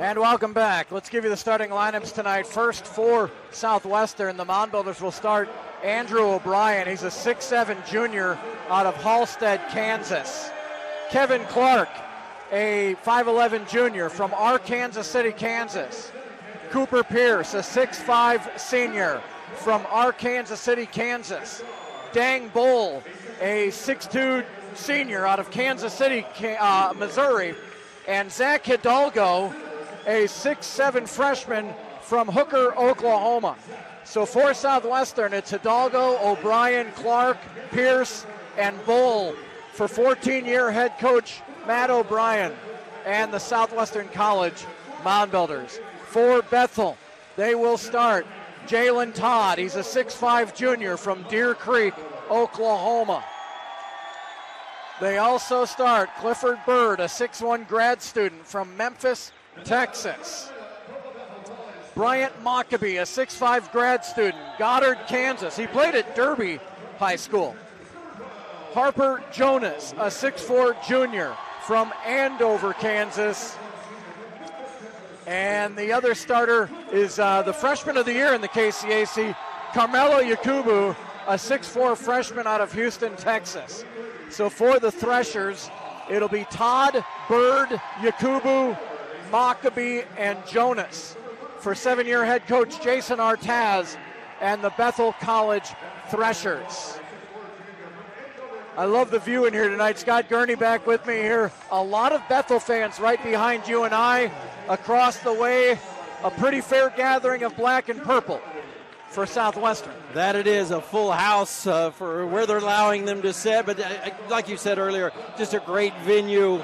And welcome back. Let's give you the starting lineups tonight. First for Southwestern, the Mound Builders will start Andrew O'Brien. He's a 6'7 junior out of Halstead, Kansas. Kevin Clark, a 5'11 junior from Arkansas City, Kansas. Cooper Pierce, a 6'5 senior from Arkansas City, Kansas. Dang Bull, a 6'2 senior out of Kansas City, uh, Missouri. And Zach Hidalgo, a six-seven freshman from Hooker, Oklahoma. So for Southwestern, it's Hidalgo, O'Brien, Clark, Pierce, and Bull for 14-year head coach Matt O'Brien and the Southwestern College Mound Builders. For Bethel, they will start Jalen Todd. He's a 6'5 junior from Deer Creek, Oklahoma. They also start Clifford Bird, a 6'1 grad student from Memphis, Texas. Bryant Mockabee, a 6'5 grad student, Goddard, Kansas. He played at Derby High School. Harper Jonas, a 6'4 junior from Andover, Kansas. And the other starter is uh, the freshman of the year in the KCAC, Carmelo Yakubu, a 6'4 freshman out of Houston, Texas. So for the Threshers, it'll be Todd, Bird, Yakubu, Mockabee, and Jonas. For seven year head coach Jason Artaz and the Bethel College Threshers. I love the view in here tonight. Scott Gurney back with me here. A lot of Bethel fans right behind you and I. Across the way, a pretty fair gathering of black and purple for Southwestern. That it is a full house uh, for where they're allowing them to sit. But uh, like you said earlier, just a great venue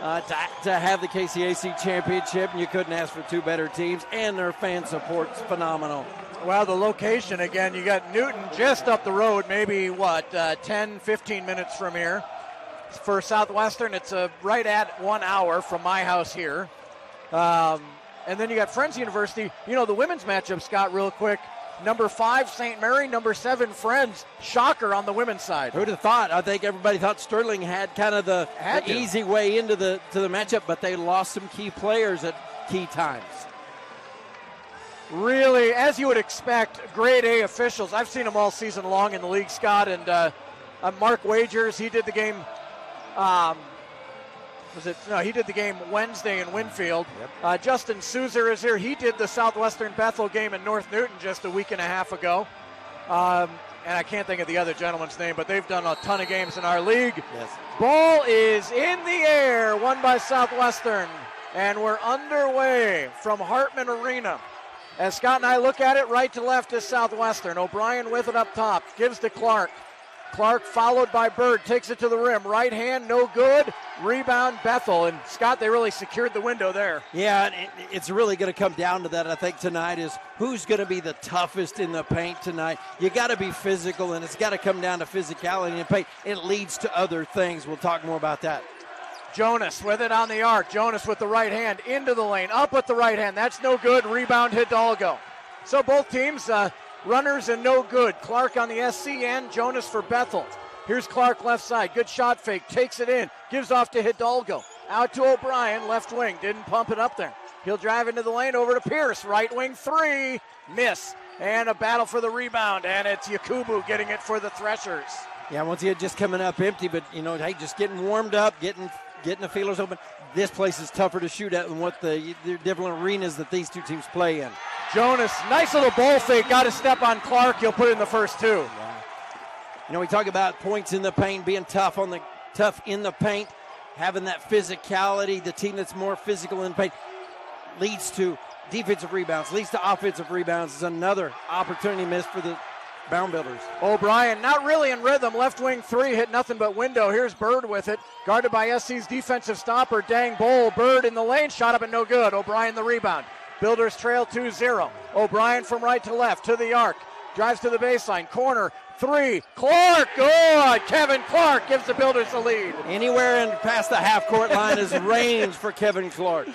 uh, to, to have the KCAC championship, and you couldn't ask for two better teams, and their fan support's phenomenal. Well, the location again, you got Newton just up the road, maybe what, uh, 10, 15 minutes from here. For Southwestern, it's uh, right at one hour from my house here. Um, and then you got Friends University. You know, the women's matchup, Scott, real quick. Number five, St. Mary. Number seven, Friends. Shocker on the women's side. Who'd have thought? I think everybody thought Sterling had kind of the, the easy way into the to the matchup, but they lost some key players at key times. Really, as you would expect, grade A officials. I've seen them all season long in the league, Scott, and uh, uh, Mark Wagers. He did the game. Um, was it? No, he did the game Wednesday in Winfield. Yep. Uh, Justin Suzer is here. He did the Southwestern Bethel game in North Newton just a week and a half ago. Um, and I can't think of the other gentleman's name, but they've done a ton of games in our league. Yes. Ball is in the air, won by Southwestern, and we're underway from Hartman Arena. As Scott and I look at it, right to left is Southwestern. O'Brien with it up top, gives to Clark. Clark followed by Bird, takes it to the rim. Right hand, no good. Rebound, Bethel. And Scott, they really secured the window there. Yeah, it's really going to come down to that, I think, tonight is who's going to be the toughest in the paint tonight. You got to be physical, and it's got to come down to physicality in the paint. It leads to other things. We'll talk more about that. Jonas with it on the arc. Jonas with the right hand into the lane, up with the right hand. That's no good. Rebound Hidalgo. So both teams uh, Runners and no good. Clark on the SC end, Jonas for Bethel. Here's Clark left side. Good shot fake. Takes it in. Gives off to Hidalgo. Out to O'Brien, left wing. Didn't pump it up there. He'll drive into the lane over to Pierce. Right wing three. Miss. And a battle for the rebound. And it's Yakubu getting it for the Threshers. Yeah, once again, just coming up empty, but you know, hey, just getting warmed up, getting getting the feelers open. This place is tougher to shoot at than what the, the different arenas that these two teams play in. Jonas, nice little ball fake. Got to step on Clark. He'll put in the first two. Yeah. You know, we talk about points in the paint, being tough on the tough in the paint, having that physicality. The team that's more physical in the paint leads to defensive rebounds, leads to offensive rebounds. Is another opportunity missed for the Mound Builders. O'Brien not really in rhythm. Left wing three hit nothing but window. Here's Bird with it. Guarded by SC's defensive stopper, Dang Bowl. Bird in the lane, shot up and no good. O'Brien the rebound. Builders trail 2 0. O'Brien from right to left to the arc. Drives to the baseline. Corner. Three. Clark. Good. Kevin Clark gives the Builders the lead. Anywhere in past the half court line is range for Kevin Clark.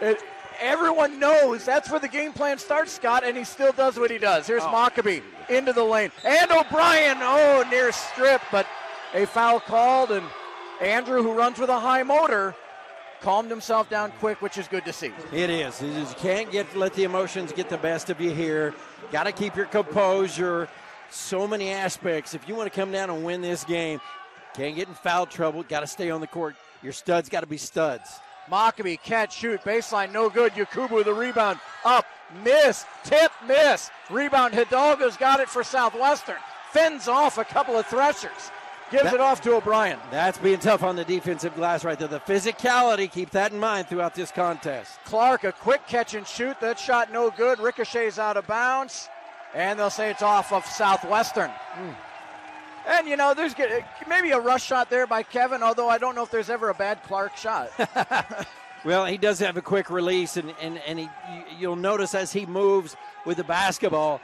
It, everyone knows that's where the game plan starts, Scott, and he still does what he does. Here's oh. Mockabee into the lane. And O'Brien, oh, near strip, but a foul called, and Andrew, who runs with a high motor, calmed himself down quick, which is good to see. It is. It is. You can't get let the emotions get the best of you here. Got to keep your composure. So many aspects. If you want to come down and win this game, can't get in foul trouble. Got to stay on the court. Your studs got to be studs. Mockabee, catch, shoot, baseline, no good. Yakubu, the rebound, up, miss, tip, miss. Rebound, Hidalgo's got it for Southwestern. Fends off a couple of threshers. Gives That- it off to O'Brien. That's being tough on the defensive glass right there. The physicality, keep that in mind throughout this contest. Clark, a quick catch and shoot. That shot no good. Ricochets out of bounds. And they'll say it's off of Southwestern. Hmm. And, you know, there's maybe a rush shot there by Kevin, although I don't know if there's ever a bad Clark shot. Well, he does have a quick release, and, and, and he, you- you'll notice as he moves with the basketball,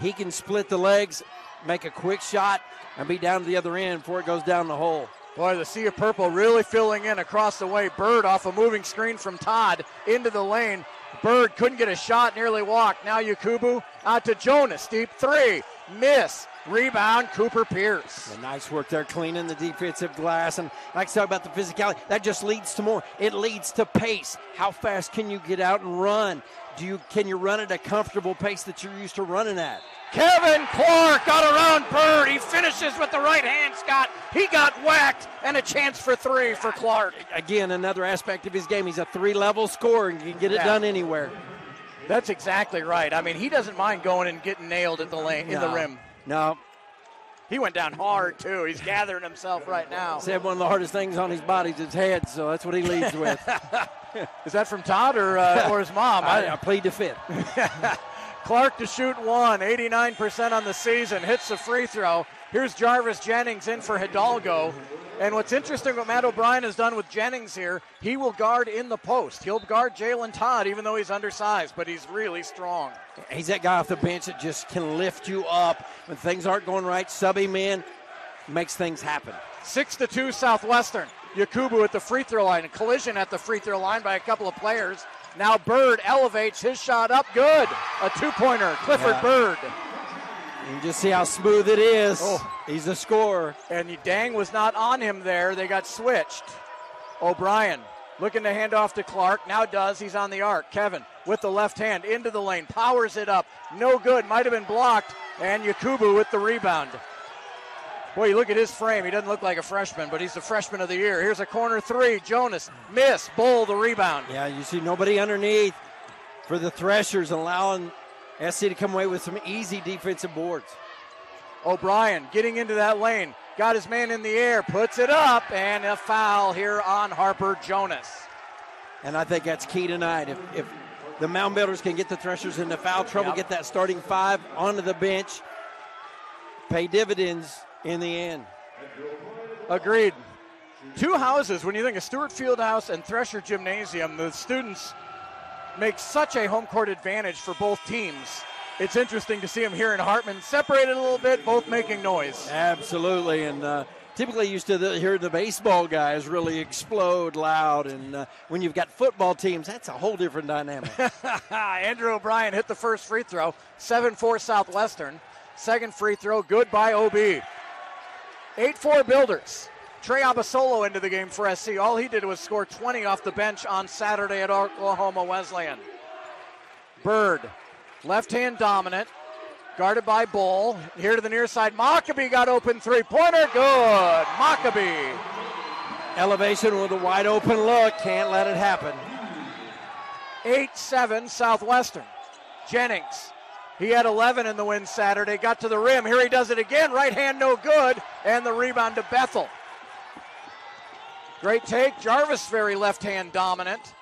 he can split the legs, make a quick shot, and be down to the other end before it goes down the hole. Boy, the Sea of Purple really filling in across the way. Bird off a moving screen from Todd into the lane. Bird couldn't get a shot, nearly walked. Now Yakubu out to Jonas. Deep three. Miss. Rebound, Cooper Pierce. Nice work there, cleaning the defensive glass. And like I said about the physicality, that just leads to more. It leads to pace. How fast can you get out and run? Do you can you run at a comfortable pace that you're used to running at? Kevin Clark got around Bird. He finishes with the right hand, Scott. He got whacked, and a chance for three for Clark. Again, another aspect of his game. He's a three-level scorer and can get it Yeah. done anywhere. That's exactly right. I mean, he doesn't mind going and getting nailed at the lane in the rim. No, He went down hard too. He's gathering himself right now. He said one of the hardest things on his body is his head, so that's what he leads with. Is that from Todd or uh, or his mom? I, I plead the fifth. Clark to shoot one, 89% on the season, hits the free throw. Here's Jarvis Jennings in for Hidalgo. And what's interesting, what Matt O'Brien has done with Jennings here, he will guard in the post. He'll guard Jalen Todd, even though he's undersized, but he's really strong. He's that guy off the bench that just can lift you up when things aren't going right. Subby man makes things happen. Six to two Southwestern. Yakubu at the free throw line. A collision at the free throw line by a couple of players. Now Bird elevates his shot up. Good. A two pointer. Clifford Yeah. Bird. You can just see how smooth it is. Oh. He's a scorer. And Dang was not on him there. They got switched. O'Brien looking to hand off to Clark. Now does. He's on the arc. Kevin with the left hand into the lane. Powers it up. No good. Might have been blocked. And Yakubu with the rebound. Boy, you look at his frame. He doesn't look like a freshman, but he's the freshman of the year. Here's a corner three. Jonas miss. Bull the rebound. Yeah, you see nobody underneath for the Threshers, allowing SC to come away with some easy defensive boards. O'Brien getting into that lane. Got his man in the air. Puts it up. And a foul here on Harper Jonas. And I think that's key tonight. If, if the Mound Builders can get the Threshers into foul trouble, Yep. get that starting five onto the bench, pay dividends in the end. Agreed. Two houses, when you think of Stewart Field House and Thresher Gymnasium, the students make such a home court advantage for both teams. It's interesting to see them here in Hartman, separated a little bit, both making noise. Absolutely, and uh, typically used to the, hear the baseball guys really explode loud, and uh, when you've got football teams, that's a whole different dynamic. Andrew O'Brien hit the first free throw, 7 4 Southwestern. Second free throw, good by OB. 8 4 Builders. Trey Abasolo into the game for SC. All he did was score 20 off the bench on Saturday at Oklahoma Wesleyan. Bird, left hand dominant, guarded by Bull. Here to the near side, Mockabee got open three pointer. Good. Mockabee. Elevation with a wide open look, can't let it happen. 8 7 Southwestern. Jennings. He had 11 in the win Saturday. Got to the rim. Here he does it again. Right hand no good. And the rebound to Bethel. Great take. Jarvis very left hand dominant.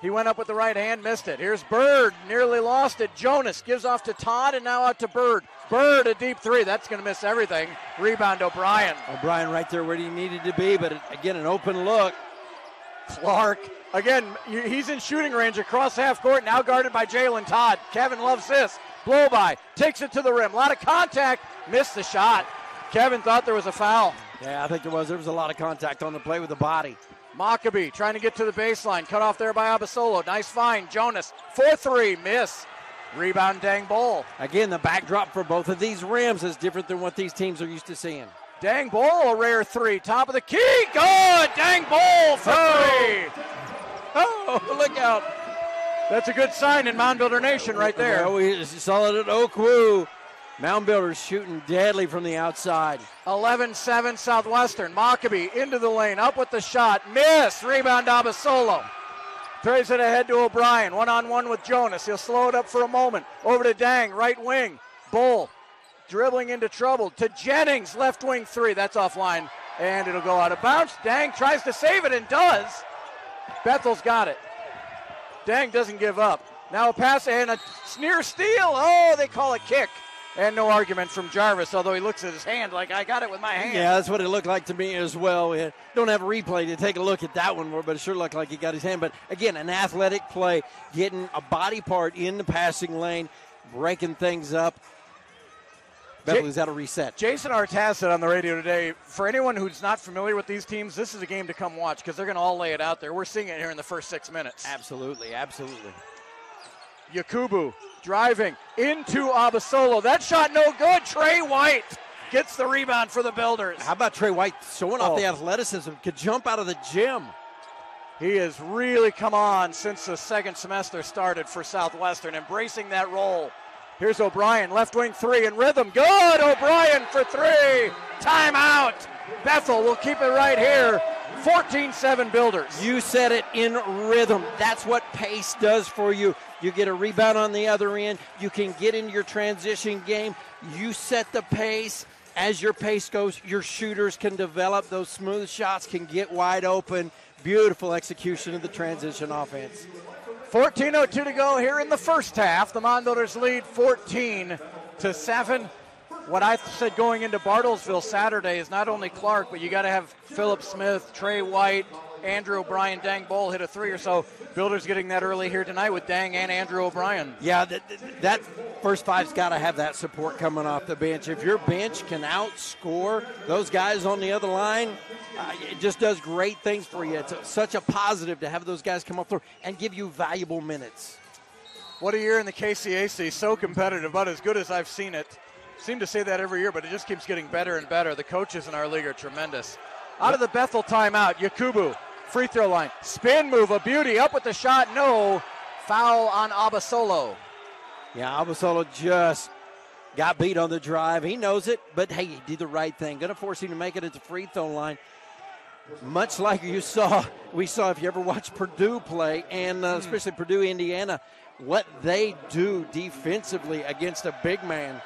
He went up with the right hand, missed it. Here's Bird, nearly lost it. Jonas gives off to Todd and now out to Bird. Bird, a deep three. That's going to miss everything. Rebound O'Brien. O'Brien right there where he needed to be, but again, an open look. Clark. Again, he's in shooting range across half court, now guarded by Jalen Todd. Kevin loves this. Blow by, takes it to the rim. A lot of contact, missed the shot. Kevin thought there was a foul. Yeah, I think there was. There was a lot of contact on the play with the body. Mockabee trying to get to the baseline, cut off there by Abasolo. Nice find. Jonas, 4 3, miss. Rebound, Dang Bowl. Again, the backdrop for both of these rims is different than what these teams are used to seeing. Dang Bowl, a rare three. Top of the key. Good. Dang Bowl for oh. three. Oh, look out. That's a good sign in Mound Builder Nation right there. Well, we saw it at Oakwoo. Mound Builders shooting deadly from the outside. 11 7 Southwestern. Mockabee into the lane, up with the shot. Miss. Rebound Abasolo. Throws it ahead to O'Brien. One on one with Jonas. He'll slow it up for a moment. Over to Dang, right wing. Bull dribbling into trouble to Jennings, left wing three. That's offline, and it'll go out of bounds. Dang tries to save it and does. Bethel's got it. Dang doesn't give up. Now a pass and a near steal. Oh, they call it kick. And no argument from Jarvis, although he looks at his hand like I got it with my hand. Yeah, that's what it looked like to me as well. We don't have a replay to take a look at that one, more, but it sure looked like he got his hand. But again, an athletic play, getting a body part in the passing lane, breaking things up. Beverly's got to reset. Jason Artaz said on the radio today, for anyone who's not familiar with these teams, this is a game to come watch because they're going to all lay it out there. We're seeing it here in the first six minutes. Absolutely, absolutely. Yakubu driving into Abasolo. That shot no good. Trey White gets the rebound for the Builders. How about Trey White showing off Oh. the athleticism? Could jump out of the gym. He has really come on since the second semester started for Southwestern, embracing that role. Here's O'Brien, left wing three in rhythm. Good, O'Brien for three. Timeout. Bethel will keep it right here. 14 7 Builders. You said it in rhythm. That's what pace does for you. You get a rebound on the other end. You can get into your transition game. You set the pace. As your pace goes, your shooters can develop. Those smooth shots can get wide open. Beautiful execution of the transition offense. 14.02 to go here in the first half. The Mound Builders lead 14 to 7. What I said going into Bartlesville Saturday is not only Clark, but you got to have Philip Smith, Trey White, Andrew O'Brien, Dang Bowl hit a three or so. Builders getting that early here tonight with Dang and Andrew O'Brien. Yeah, that, that first five's got to have that support coming off the bench. If your bench can outscore those guys on the other line, uh, it just does great things for you. It's a, such a positive to have those guys come up through and give you valuable minutes. What a year in the KCAC. So competitive, about as good as I've seen it. Seem to say that every year, but it just keeps getting better and better. The coaches in our league are tremendous. Out of the Bethel timeout, Yakubu, free throw line. Spin move, a beauty. Up with the shot, no. Foul on Abasolo. Yeah, Abasolo just got beat on the drive. He knows it, but hey, he did the right thing. Going to force him to make it at the free throw line. Much like you saw, we saw if you ever watch Purdue play, and uh, especially Purdue, Indiana, what they do defensively against a big man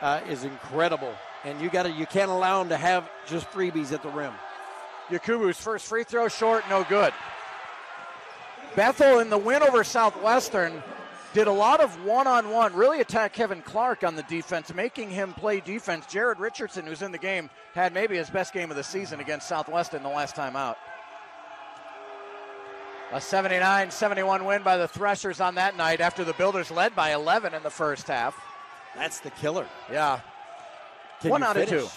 uh, is incredible. And you got to, you can't allow them to have just freebies at the rim. Yakubu's first free throw short, no good. Bethel in the win over Southwestern did a lot of one-on-one, really attack Kevin Clark on the defense, making him play defense. Jared Richardson, who's in the game, had maybe his best game of the season against Southwestern the last time out. A 79-71 win by the Threshers on that night after the Builders led by 11 in the first half. That's the killer. Yeah, Can One you out of two.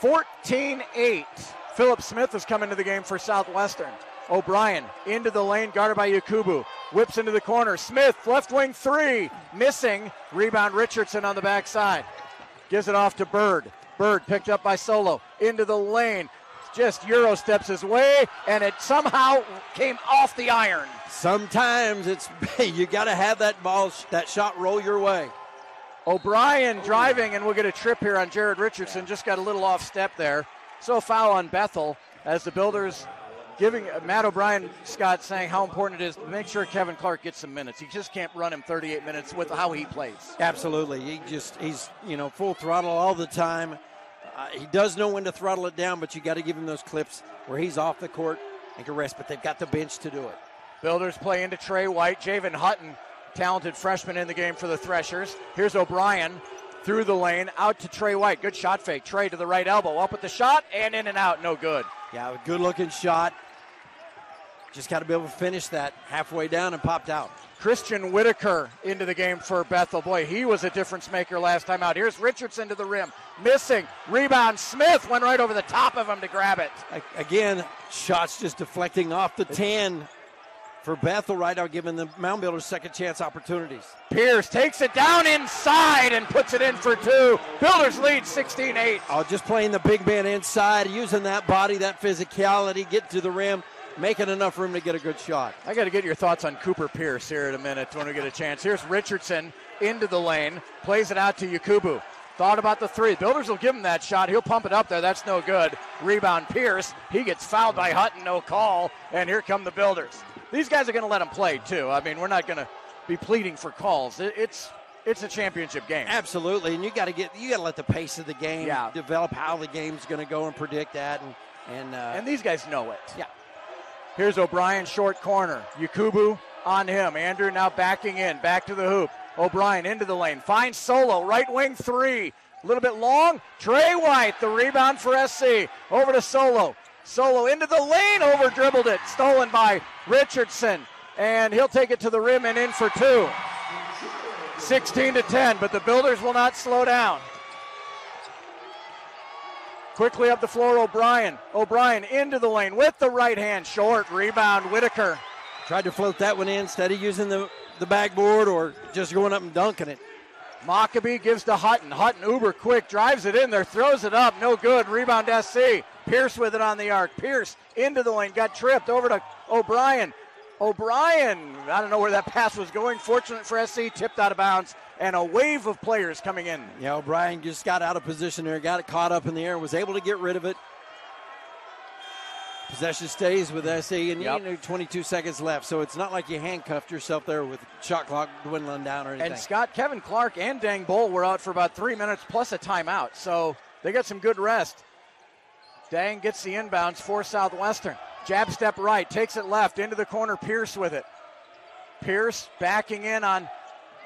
14 8. Philip Smith has come into the game for Southwestern. O'Brien into the lane, guarded by Yakubu. Whips into the corner. Smith, left wing three. Missing. Rebound Richardson on the backside. Gives it off to Bird. Bird picked up by Solo. Into the lane. Just Euro steps his way, and it somehow came off the iron. Sometimes it's you got to have that ball, that shot roll your way. O'Brien driving, and we'll get a trip here on Jared Richardson. Just got a little off step there. So foul on Bethel as the Builders giving Matt O'Brien, Scott, saying how important it is to make sure Kevin Clark gets some minutes. He just can't run him 38 minutes with how he plays. Absolutely. He just he's you know full throttle all the time. Uh, he does know when to throttle it down, but you got to give him those clips where he's off the court and can rest. But they've got the bench to do it. Builders play into Trey White. Javen Hutton, talented freshman in the game for the Threshers. Here's O'Brien through the lane, out to Trey White. Good shot fake. Trey to the right elbow, up with the shot, and in and out. No good. Yeah, a good looking shot. Just got to be able to finish that halfway down and popped out. Christian Whitaker into the game for Bethel. Boy, he was a difference maker last time out. Here's Richardson to the rim. Missing. Rebound. Smith went right over the top of him to grab it. Again, shots just deflecting off the 10 for Bethel right now, giving the Mound Builders second chance opportunities. Pierce takes it down inside and puts it in for two. Builders lead 16 8. Oh, just playing the big man inside, using that body, that physicality, get to the rim, making enough room to get a good shot. I got to get your thoughts on Cooper Pierce here in a minute when we get a chance. Here's Richardson into the lane, plays it out to Yakubu. Thought about the three. Builders will give him that shot. He'll pump it up there. That's no good. Rebound Pierce. He gets fouled by Hutton. No call. And here come the Builders. These guys are going to let him play too. I mean, we're not going to be pleading for calls. It's it's a championship game. Absolutely, and you got to get you got to let the pace of the game yeah. develop how the game's going to go and predict that and and uh, and these guys know it. Yeah. Here's O'Brien short corner. Yakubu on him. Andrew now backing in, back to the hoop. O'Brien into the lane. Finds solo. Right wing three. A little bit long. Trey White, the rebound for SC. Over to Solo. Solo into the lane. Over dribbled it. Stolen by Richardson. And he'll take it to the rim and in for two. 16 to 10, but the Builders will not slow down. Quickly up the floor, O'Brien. O'Brien into the lane with the right hand. Short rebound, Whitaker. Tried to float that one in instead of using the the backboard or just going up and dunking it. Mockabee gives to Hutton. Hutton uber quick, drives it in there, throws it up, no good. Rebound SC. Pierce with it on the arc. Pierce into the lane, got tripped over to O'Brien. O'Brien, I don't know where that pass was going. Fortunate for SC, tipped out of bounds, and a wave of players coming in. Yeah, O'Brien just got out of position there, got it caught up in the air, was able to get rid of it. Possession stays with SC, and yep. you know 22 seconds left, so it's not like you handcuffed yourself there with shot clock dwindling down or anything. And Scott, Kevin Clark, and Dang Bull were out for about three minutes plus a timeout, so they got some good rest. Dang gets the inbounds for Southwestern. Jab step right, takes it left into the corner. Pierce with it. Pierce backing in on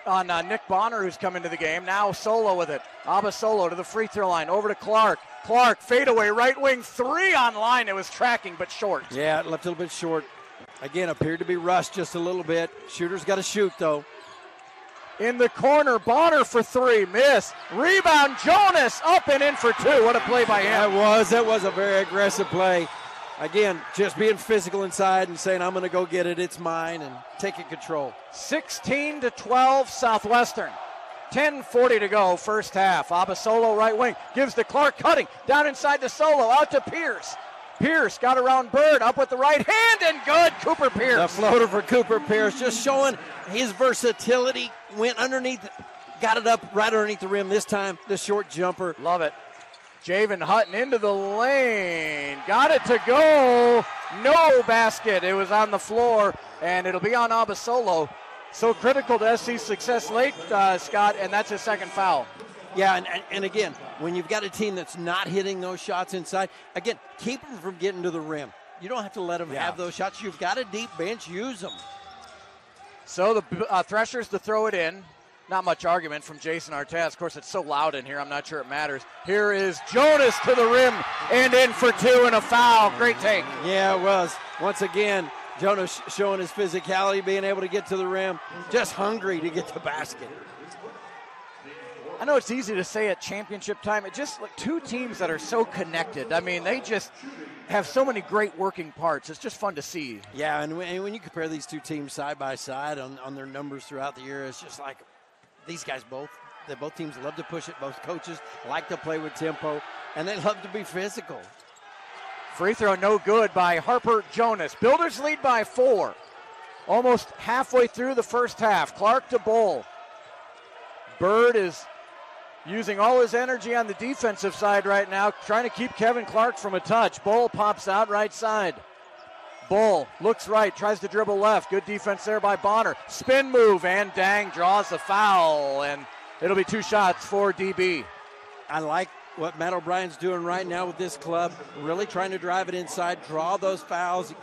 on uh, Nick Bonner, who's come into the game. Now solo with it. Abasolo to the free throw line. Over to Clark. Clark, fadeaway, right wing, three on line. It was tracking, but short. Yeah, it left a little bit short. Again, appeared to be rushed just a little bit. Shooter's got to shoot, though. In the corner, Bonner for three, miss. Rebound, Jonas up and in for two. What a play by him. That was, that was a very aggressive play. Again, just being physical inside and saying, I'm going to go get it, it's mine, and taking control. 16 to 12, Southwestern. 10.40 to go, first half. Abasolo right wing gives to Clark cutting down inside the solo out to Pierce. Pierce got around Bird up with the right hand and good. Cooper Pierce. The floater for Cooper Pierce, just showing his versatility. Went underneath, got it up right underneath the rim this time. The short jumper. Love it. Javen Hutton into the lane. Got it to go. No basket. It was on the floor, and it'll be on Abasolo so critical to SC's success late, uh, Scott, and that's his second foul. Yeah, and, and again, when you've got a team that's not hitting those shots inside, again, keep them from getting to the rim. You don't have to let them yeah. have those shots. You've got a deep bench, use them. So the uh, Threshers to throw it in. Not much argument from Jason Artaz. Of course, it's so loud in here, I'm not sure it matters. Here is Jonas to the rim and in for two and a foul. Great take. Yeah, it was. Once again, Jonas showing his physicality, being able to get to the rim, just hungry to get the basket. I know it's easy to say at championship time. It just like two teams that are so connected. I mean, they just have so many great working parts. It's just fun to see. Yeah, and when you compare these two teams side by side on, on their numbers throughout the year, it's just like these guys both. They both teams love to push it. Both coaches like to play with tempo, and they love to be physical. Free throw no good by Harper Jonas. Builders lead by four. Almost halfway through the first half. Clark to Bull. Bird is using all his energy on the defensive side right now, trying to keep Kevin Clark from a touch. Bull pops out right side. Bull looks right, tries to dribble left. Good defense there by Bonner. Spin move, and Dang draws the foul, and it'll be two shots for DB. I like what Matt O'Brien's doing right now with this club, really trying to drive it inside, draw those fouls.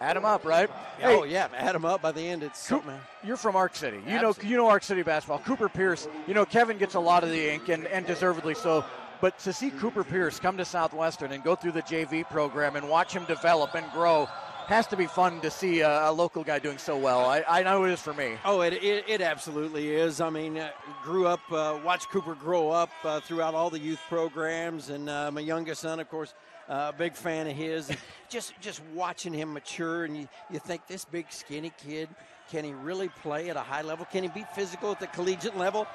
Add them up, right? Oh yeah, add them up. By the end, it's Coop, You're from Ark City. You Absolutely. know, you know Ark City basketball. Cooper Pierce. You know, Kevin gets a lot of the ink, and, and deservedly so. But to see Cooper Pierce come to Southwestern and go through the JV program and watch him develop and grow has to be fun to see a, a, local guy doing so well. I, I know it is for me. Oh, it, it, it absolutely is. I mean, uh, grew up, uh, watched Cooper grow up uh, throughout all the youth programs, and uh, my youngest son, of course, uh, big fan of his. just just watching him mature, and you, you think this big skinny kid can he really play at a high level? Can he be physical at the collegiate level?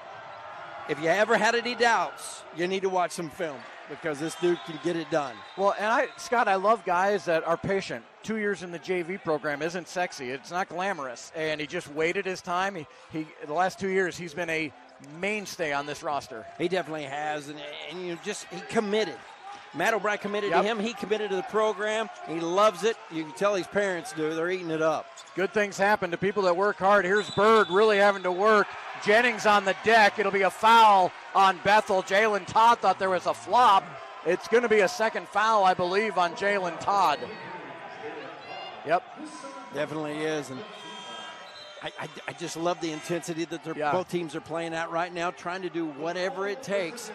If you ever had any doubts, you need to watch some film because this dude can get it done. Well, and I, Scott, I love guys that are patient. Two years in the JV program isn't sexy. It's not glamorous, and he just waited his time. He, he the last two years, he's been a mainstay on this roster. He definitely has, and, and you know, just he committed. Matt O'Brien committed yep. to him. He committed to the program. He loves it. You can tell his parents do. They're eating it up. Good things happen to people that work hard. Here's Bird really having to work. Jennings on the deck. It'll be a foul on Bethel. Jalen Todd thought there was a flop. It's going to be a second foul, I believe, on Jalen Todd. Yep. Definitely is. And I, I, I, just love the intensity that yeah. both teams are playing at right now, trying to do whatever it takes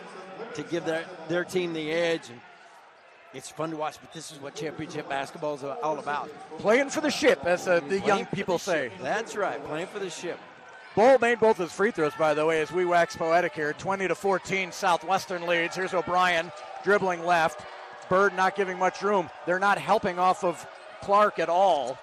to give their, their team the edge. And it's fun to watch, but this is what championship basketball is all about. Playing for the ship, as uh, the young people say. Ship. That's right, playing for the ship. Bull made both his free throws, by the way, as we wax poetic here. 20 to 14, Southwestern leads. Here's O'Brien dribbling left. Bird not giving much room. They're not helping off of Clark at all,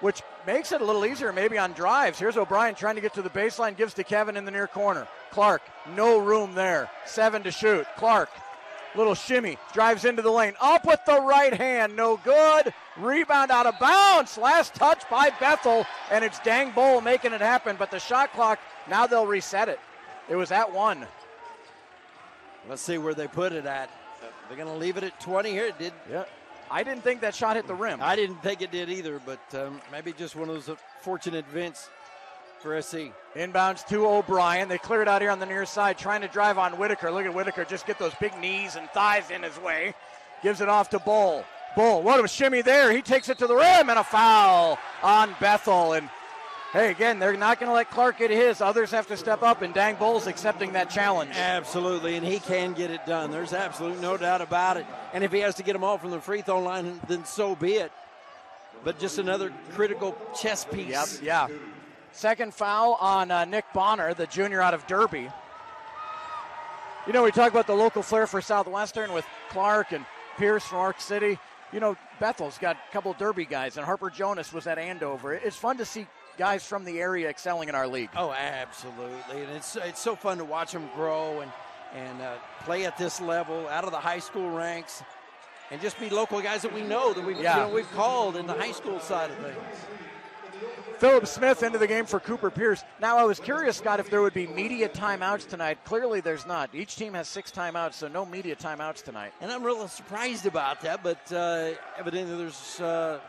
which makes it a little easier maybe on drives. Here's O'Brien trying to get to the baseline, gives to Kevin in the near corner. Clark, no room there. Seven to shoot. Clark Little shimmy, drives into the lane, up with the right hand, no good. Rebound out of bounds. Last touch by Bethel, and it's Dang Bull making it happen. But the shot clock, now they'll reset it. It was at one. Let's see where they put it at. They're going to leave it at 20 here. It did. Yeah. I didn't think that shot hit the rim. I didn't think it did either, but um, maybe just one of those fortunate events for SC. Inbounds to O'Brien. They clear it out here on the near side, trying to drive on Whitaker. Look at Whitaker just get those big knees and thighs in his way. Gives it off to Bull. Bull, what a shimmy there. He takes it to the rim and a foul on Bethel. And hey, again, they're not going to let Clark get his. Others have to step up, and Dang Bull's accepting that challenge. Absolutely, and he can get it done. There's absolutely no doubt about it. And if he has to get them all from the free throw line, then so be it. But just another critical chess piece. Yep, yeah. Second foul on uh, Nick Bonner, the junior out of Derby. You know, we talk about the local flair for Southwestern with Clark and Pierce from Ark City. You know, Bethel's got a couple Derby guys, and Harper Jonas was at Andover. It's fun to see guys from the area excelling in our league. Oh, absolutely, and it's it's so fun to watch them grow and and uh, play at this level, out of the high school ranks, and just be local guys that we know that we've yeah. you know, we've called in the high school side of things. Philip Smith into the game for Cooper Pierce. Now, I was curious, Scott, if there would be media timeouts tonight. Clearly, there's not. Each team has six timeouts, so no media timeouts tonight. And I'm really surprised about that, but uh, evidently there's. Uh,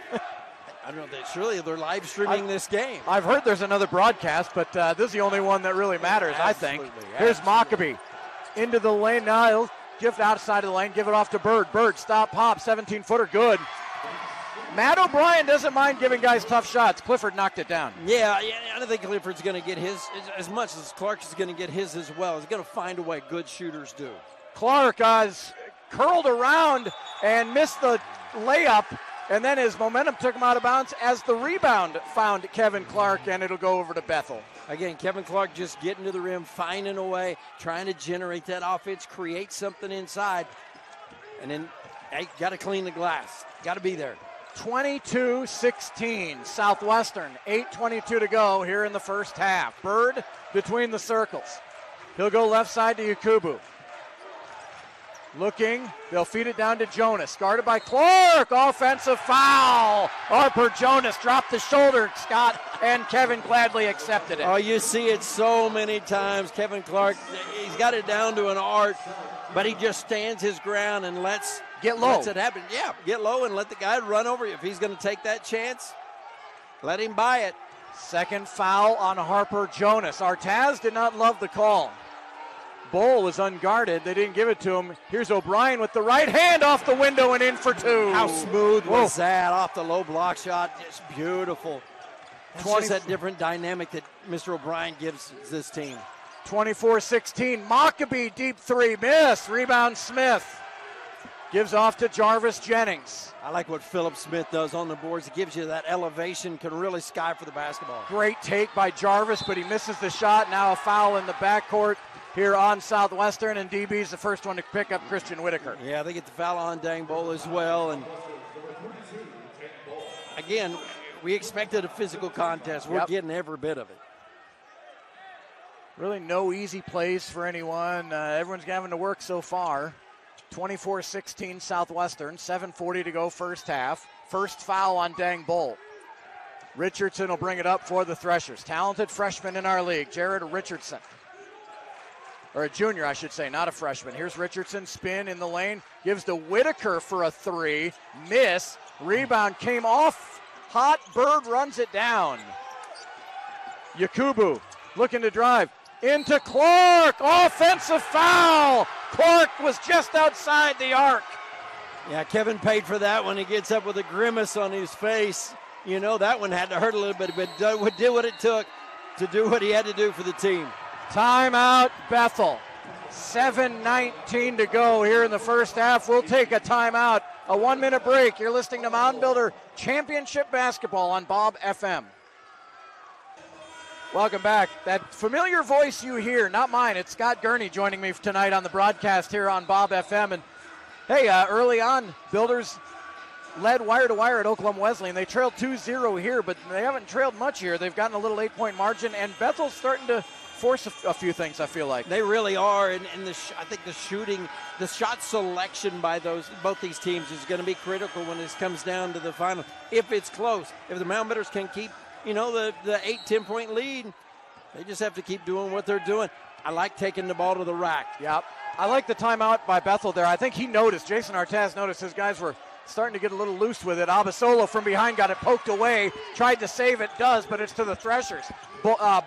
I don't know. Surely they're live streaming i this game. I've heard there's another broadcast, but uh, this is the only one that really matters, absolutely, I think. Here's Mockabee into the lane. Now he'll give outside of the lane, give it off to Bird. Bird, stop, pop, 17 footer, good. Matt O'Brien doesn't mind giving guys tough shots. Clifford knocked it down. Yeah, yeah I don't think Clifford's going to get his as much as Clark is going to get his as well. He's going to find a way. Good shooters do. Clark has curled around and missed the layup, and then his momentum took him out of bounds as the rebound found Kevin Clark, and it'll go over to Bethel. Again, Kevin Clark just getting to the rim, finding a way, trying to generate that offense, create something inside, and then hey, got to clean the glass. Got to be there. 22 16. Southwestern, 8.22 to go here in the first half. Bird between the circles. He'll go left side to Yakubu. Looking, they'll feed it down to Jonas. Guarded by Clark. Offensive foul. Harper Jonas dropped the shoulder, Scott, and Kevin gladly accepted it. Oh, you see it so many times. Kevin Clark, he's got it down to an art, but he just stands his ground and lets Get low. Lets it happen. Yeah, get low and let the guy run over you. If he's going to take that chance, let him buy it. Second foul on Harper Jonas. Artaz did not love the call. Bull was unguarded. They didn't give it to him. Here's O'Brien with the right hand off the window and in for two. How smooth Whoa. was that off the low block shot? Just beautiful. It's 20, just that different dynamic that Mr. O'Brien gives this team. 24 16. Mockabee deep three. Miss. Rebound Smith. Gives off to Jarvis Jennings. I like what Philip Smith does on the boards. It gives you that elevation, can really sky for the basketball. Great take by Jarvis, but he misses the shot. Now a foul in the backcourt here on Southwestern, and DB is the first one to pick up Christian Whitaker. Yeah, they get the foul on Dang Bowl as well. And again, we expected a physical contest. We're Yep. getting every bit of it. Really, no easy plays for anyone. Uh, everyone's having to work so far. 24 16 Southwestern, 7.40 to go first half. First foul on Dang Bowl. Richardson will bring it up for the Threshers. Talented freshman in our league, Jared Richardson. Or a junior, I should say, not a freshman. Here's Richardson, spin in the lane, gives to Whitaker for a three. Miss. Rebound came off. Hot Bird runs it down. Yakubu looking to drive into Clark. Offensive foul. Clark was just outside the arc. Yeah, Kevin paid for that when He gets up with a grimace on his face. You know, that one had to hurt a little bit, but did what it took to do what he had to do for the team. Timeout, Bethel. 7.19 to go here in the first half. We'll take a timeout, a one minute break. You're listening to Mound Builder Championship Basketball on Bob FM. Welcome back. That familiar voice you hear, not mine, it's Scott Gurney joining me tonight on the broadcast here on Bob FM. And hey, uh, early on, Builders led wire to wire at Oklahoma Wesleyan. They trailed 2-0 here, but they haven't trailed much here. They've gotten a little eight-point margin, and Bethel's starting to force a, f- a few things. I feel like They really are, and, and the sh- I think the shooting, the shot selection by those both these teams is going to be critical when this comes down to the final. If it's close, if the Mound Builders can keep, you know, the the eight ten point lead, they just have to keep doing what they're doing. I like taking the ball to the rack. Yep. I like the timeout by Bethel there. I think he noticed, Jason Artaz noticed his guys were starting to get a little loose with it. Abasolo from behind got it poked away, tried to save it, does, but it's to the Threshers. Bo- uh,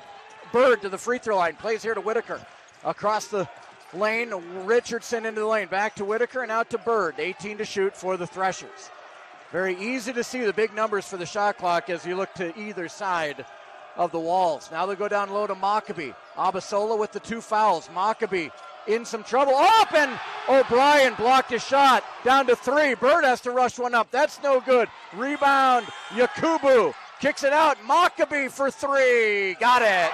Bird to the free throw line, plays here to Whitaker. Across the lane, Richardson into the lane, back to Whitaker and out to Bird. 18 to shoot for the Threshers. Very easy to see the big numbers for the shot clock as you look to either side of the walls. Now they go down low to Mockabee. Abasolo with the two fouls. Mockabee in some trouble. Up and O'Brien blocked his shot. Down to three. Bird has to rush one up. That's no good. Rebound. Yakubu kicks it out. Mockabee for three. Got it.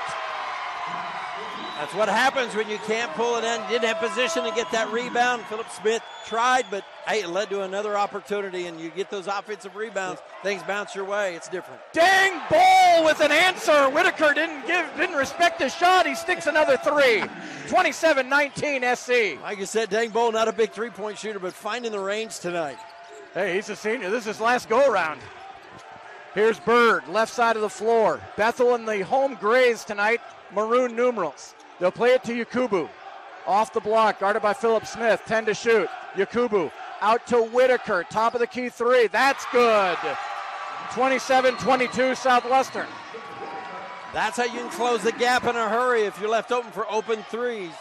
That's what happens when you can't pull it in. Didn't have position to get that rebound. Philip Smith tried, but hey, it led to another opportunity, and you get those offensive rebounds. Things bounce your way. It's different. Dang Bull with an answer. Whitaker didn't give, didn't respect the shot. He sticks another three. 27-19 SC. Like you said, Dang Bowl, not a big three point shooter, but finding the range tonight. Hey, he's a senior. This is his last go around. Here's Bird, left side of the floor. Bethel in the home grays tonight, maroon numerals. They'll play it to Yakubu. Off the block, guarded by Philip Smith. 10 to shoot. Yakubu out to Whitaker. Top of the key three. That's good. 27 22 Southwestern. That's how you can close the gap in a hurry if you're left open for open threes.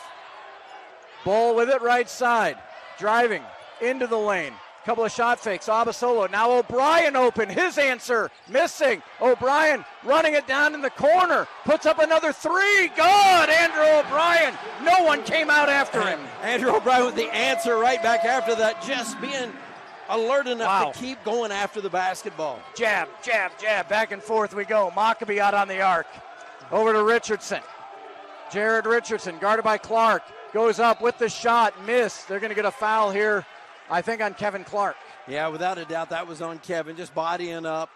Bull with it right side. Driving into the lane. Couple of shot fakes. Abasolo. Now O'Brien open. His answer missing. O'Brien running it down in the corner. Puts up another three. Good. Andrew O'Brien. No one came out after him. Andrew O'Brien with the answer right back after that, just being alert enough Wow. to keep going after the basketball. Jab, jab, jab. Back and forth we go. Mockabee out on the arc. Over to Richardson. Jared Richardson, guarded by Clark, goes up with the shot. Miss. They're going to get a foul here, I think, on Kevin Clark. Yeah, without a doubt, that was on Kevin, just bodying up.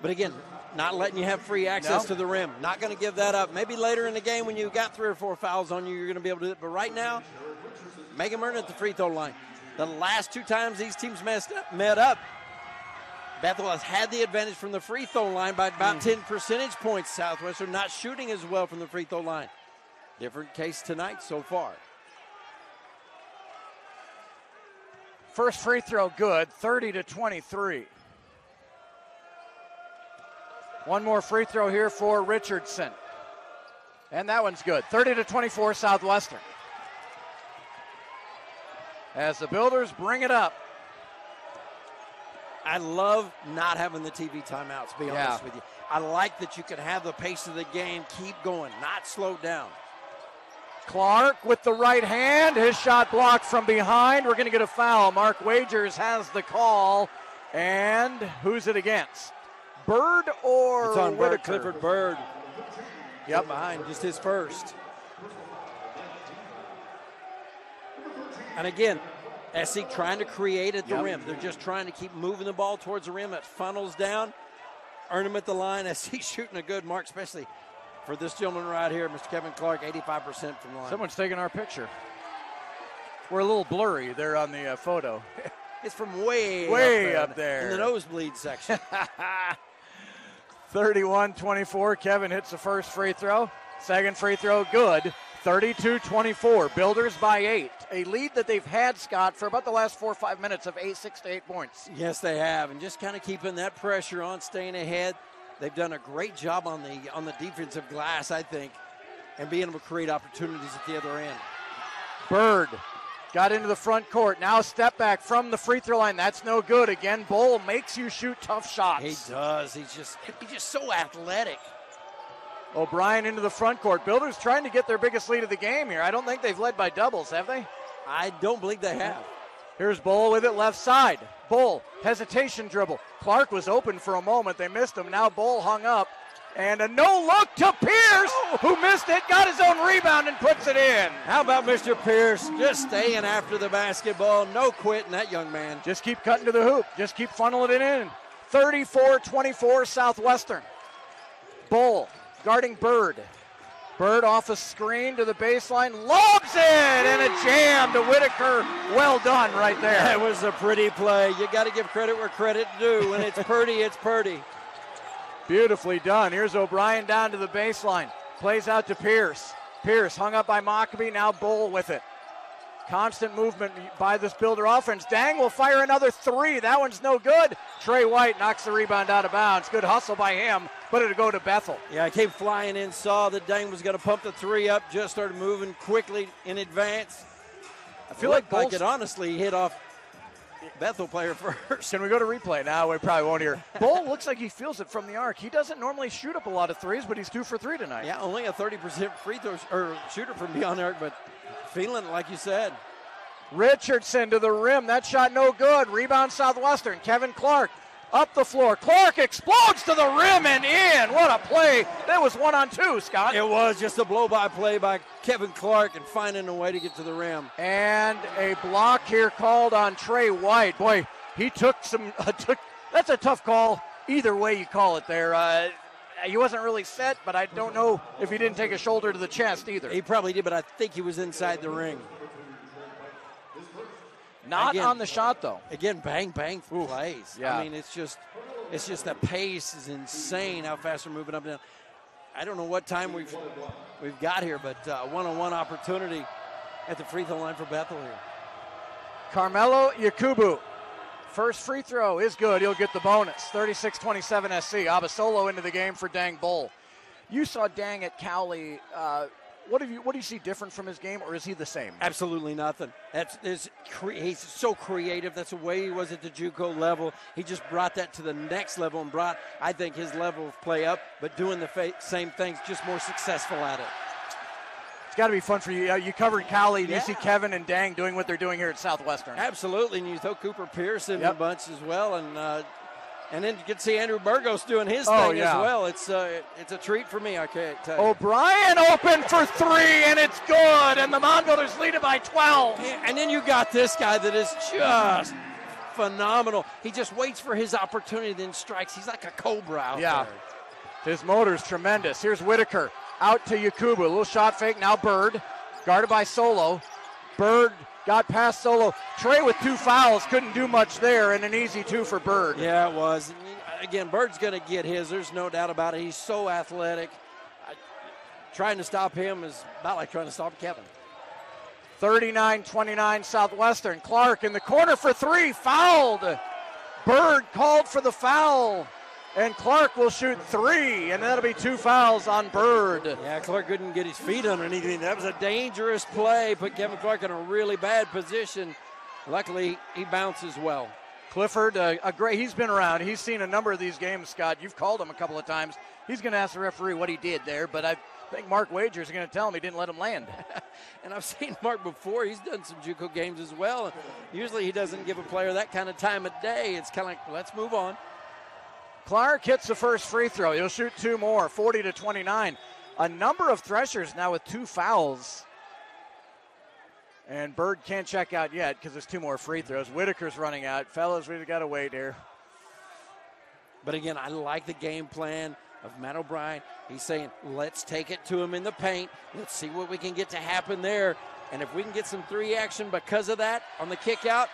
But again, not letting you have free access No. to the rim. Not going to give that up. Maybe later in the game when you've got three or four fouls on you, you're going to be able to do it. But right now, make them earn at the free throw line. The last two times these teams messed up, met up, Bethel has had the advantage from the free throw line by about hmm. 10 percentage points. Southwestern not shooting as well from the free throw line. Different case tonight so far. First free throw good, 30 to 23. One more free throw here for Richardson. And that one's good. 30 to 24 Southwestern. As the Builders bring it up. I love not having the TV timeouts, to be Yeah. honest with you. I like that you can have the pace of the game keep going, not slow down. Clark with the right hand. His shot blocked from behind. We're going to get a foul. Mark Wagers has the call. And who's it against? Bird or it's on Bird, Clifford Bird. Yep. Behind, just his first. And again, SC trying to create at the yep. rim. They're just trying to keep moving the ball towards the rim. It funnels down. Earn him at the line. SC shooting a good mark, especially for this gentleman right here, Mr. Kevin Clark, 85% from the line. Someone's taking our picture. We're a little blurry there on the uh, photo. It's from way, Way up, up there, there. in the nosebleed section. 31 24. Kevin hits the first free throw. Second free throw, good. 32 24. Builders by eight. A lead that they've had, Scott, for about the last four or five minutes of eight, six to eight points. yes, they have, and just kind of keeping that pressure on, staying ahead. They've done a great job on the on the defensive glass, I think, and being able to create opportunities at the other end. Bird got into the front court. Now step back from the free throw line. That's no good. Again, Bull makes you shoot tough shots. He does. He's just he's just so athletic. O'Brien into the front court. Builders trying to get their biggest lead of the game here. I don't think they've led by doubles, have they? I don't believe they have. Here's Bull with it left side. Bull, hesitation dribble. Clark was open for a moment. They missed him. Now Bull hung up. And a no look to Pierce, who missed it, got his own rebound and puts it in. How about Mr. Pierce just staying after the basketball? No quitting that young man. Just keep cutting to the hoop. Just keep funneling it in. 34 24 Southwestern. Bull guarding Bird. Bird off a screen to the baseline, lobs it, and a jam to Whitaker. Well done right there. That was a pretty play. You got to give credit where credit due. When it's Purdy, it's Purdy. Beautifully done. Here's O'Brien down to the baseline. Plays out to Pierce. Pierce hung up by Mockabee. Now Bull with it. Constant movement by this builder offense. Dang will fire another three. That one's no good. Trey White knocks the rebound out of bounds. Good hustle by him, but it'll go to Bethel. Yeah, I came flying in, saw that Dang was going to pump the three up, just started moving quickly in advance. I feel like I could honestly hit off Bethel player first. Can we go to replay now? We probably won't hear. Bull looks like he feels it from the arc. He doesn't normally shoot up a lot of threes, but he's two for three tonight. Yeah, only a 30% free throw or shooter from beyond the arc, but feeling like you said. Richardson to the rim. That shot no good. Rebound Southwestern. Kevin Clark up the floor. Clark explodes to the rim and in. What a play. That was one on two, Scott. It was just a blow by play by Kevin Clark and finding a way to get to the rim. And a block here called on Trey White. Boy, he took some. Uh, took. That's a tough call. Either way you call it there. Uh, he wasn't really set, but I don't know if he didn't take a shoulder to the chest either. He probably did, but I think he was inside the ring. Not again- on the shot though. Again, bang bang plays. yeah. I mean, it's just, it's just the pace is insane. How fast we're moving up and down. I don't know what time we've we've got here, but uh, one-on-one opportunity at the free throw line for Bethel here. Carmelo Yakubu. First free throw is good. He'll get the bonus. 36 27 SC. Abasolo into the game for Dang Bull. You saw Dang at Cowley. Uh, what, have you, what do you see different from his game, or is he the same? Absolutely nothing. That's is he's so creative. That's the way he was at the JUCO level. He just brought that to the next level and brought, I think, his level of play up. But doing the fa- same things, just more successful at it. It's got to be fun for you. Uh, you covered Cowley. Do you see Kevin and Dang doing what they're doing here at Southwestern? Absolutely, and you throw Cooper Pierce in Yep. a bunch as well, and uh, and then you can see Andrew Burgos doing his Oh, thing yeah. as well. It's uh, it's a treat for me. I can't tell you. O'Brien open for three, and it's good. And the Mound Builders lead it by 12. And then you got this guy that is just phenomenal. He just waits for his opportunity, then strikes. He's like a cobra out Yeah. there. His motor's tremendous. Here's Whitaker out to Yakubu. A little shot fake. Now Bird, guarded by Solo. Bird got past Solo. Trey with two fouls couldn't do much there, and an easy two for Bird. Yeah, it was. Again, Bird's going to get his. There's no doubt about it. He's so athletic. I, trying to stop him is about like trying to stop Kevin. 39 29 Southwestern. Clark in the corner for three, fouled. Bird called for the foul, and Clark will shoot three, and that'll be two fouls on Bird. Yeah, Clark couldn't get his feet underneath him. That was a dangerous play. Put Kevin Clark in a really bad position. Luckily, he bounces well. Clifford, uh, a great. He's been around. He's seen a number of these games. Scott, you've called him a couple of times. He's going to ask the referee what he did there, but I think Mark Wagers is going to tell him he didn't let him land. And I've seen Mark before. He's done some JUCO games as well. Usually, he doesn't give a player that kind of time of day. It's kind of like, let's move on. Clark hits the first free throw. He'll shoot two more, 40 to 29. A number of Threshers now with two fouls. And Bird can't check out yet because there's two more free throws. Whitaker's running out. Fellas, we've got to wait here. But again, I like the game plan of Matt O'Brien. He's saying, let's take it to him in the paint. Let's see what we can get to happen there. And if we can get some three action because of that on the kick out,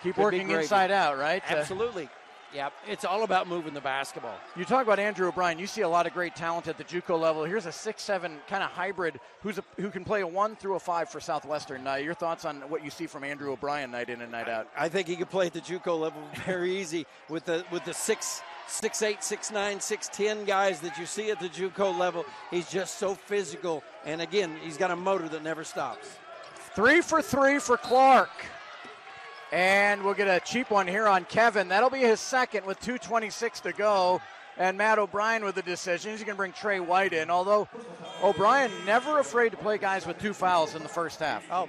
keep working inside out, right? Uh, Absolutely. Yeah, it's all about moving the basketball. You talk about Andrew O'Brien. You see a lot of great talent at the JUCO level. Here's a six-seven kind of hybrid who's a, who can play a one through a five for Southwestern. Uh, your thoughts on what you see from Andrew O'Brien night in and night out? I think he could play at the JUCO level very easy with the with the six six eight, six nine, six ten guys that you see at the JUCO level. He's just so physical, and again, he's got a motor that never stops. Three for three for Clark. And we'll get a cheap one here on Kevin. That'll be his second with 2.26 to go. And Matt O'Brien with the decision. He's going to bring Trey White in. Although O'Brien never afraid to play guys with two fouls in the first half. Oh,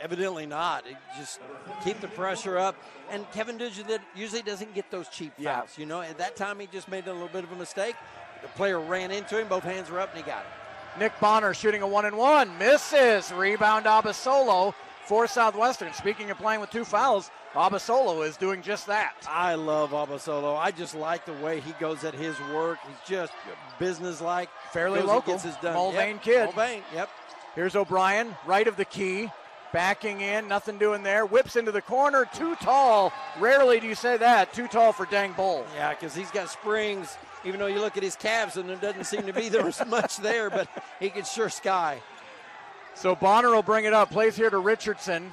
evidently not. Just keep the pressure up. And Kevin Digit usually doesn't get those cheap fouls. Yeah. You know, at that time he just made a little bit of a mistake. The player ran into him, both hands were up, and he got it. Nick Bonner shooting a one and one, misses. Rebound Abasolo for Southwestern. Speaking of playing with two fouls, Abasolo is doing just that. I love Abasolo. I just like the way he goes at his work. He's just businesslike. Fairly local. Gets his done. Mulvane yep. kid. Mulvane, yep. Here's O'Brien, right of the key. Backing in, nothing doing there. Whips into the corner, too tall. Rarely do you say that. Too tall for Dang Bull. Yeah, because he's got springs. Even though you look at his calves and there doesn't seem to be there much there, but he can sure sky. So Bonner will bring it up. Plays here to Richardson.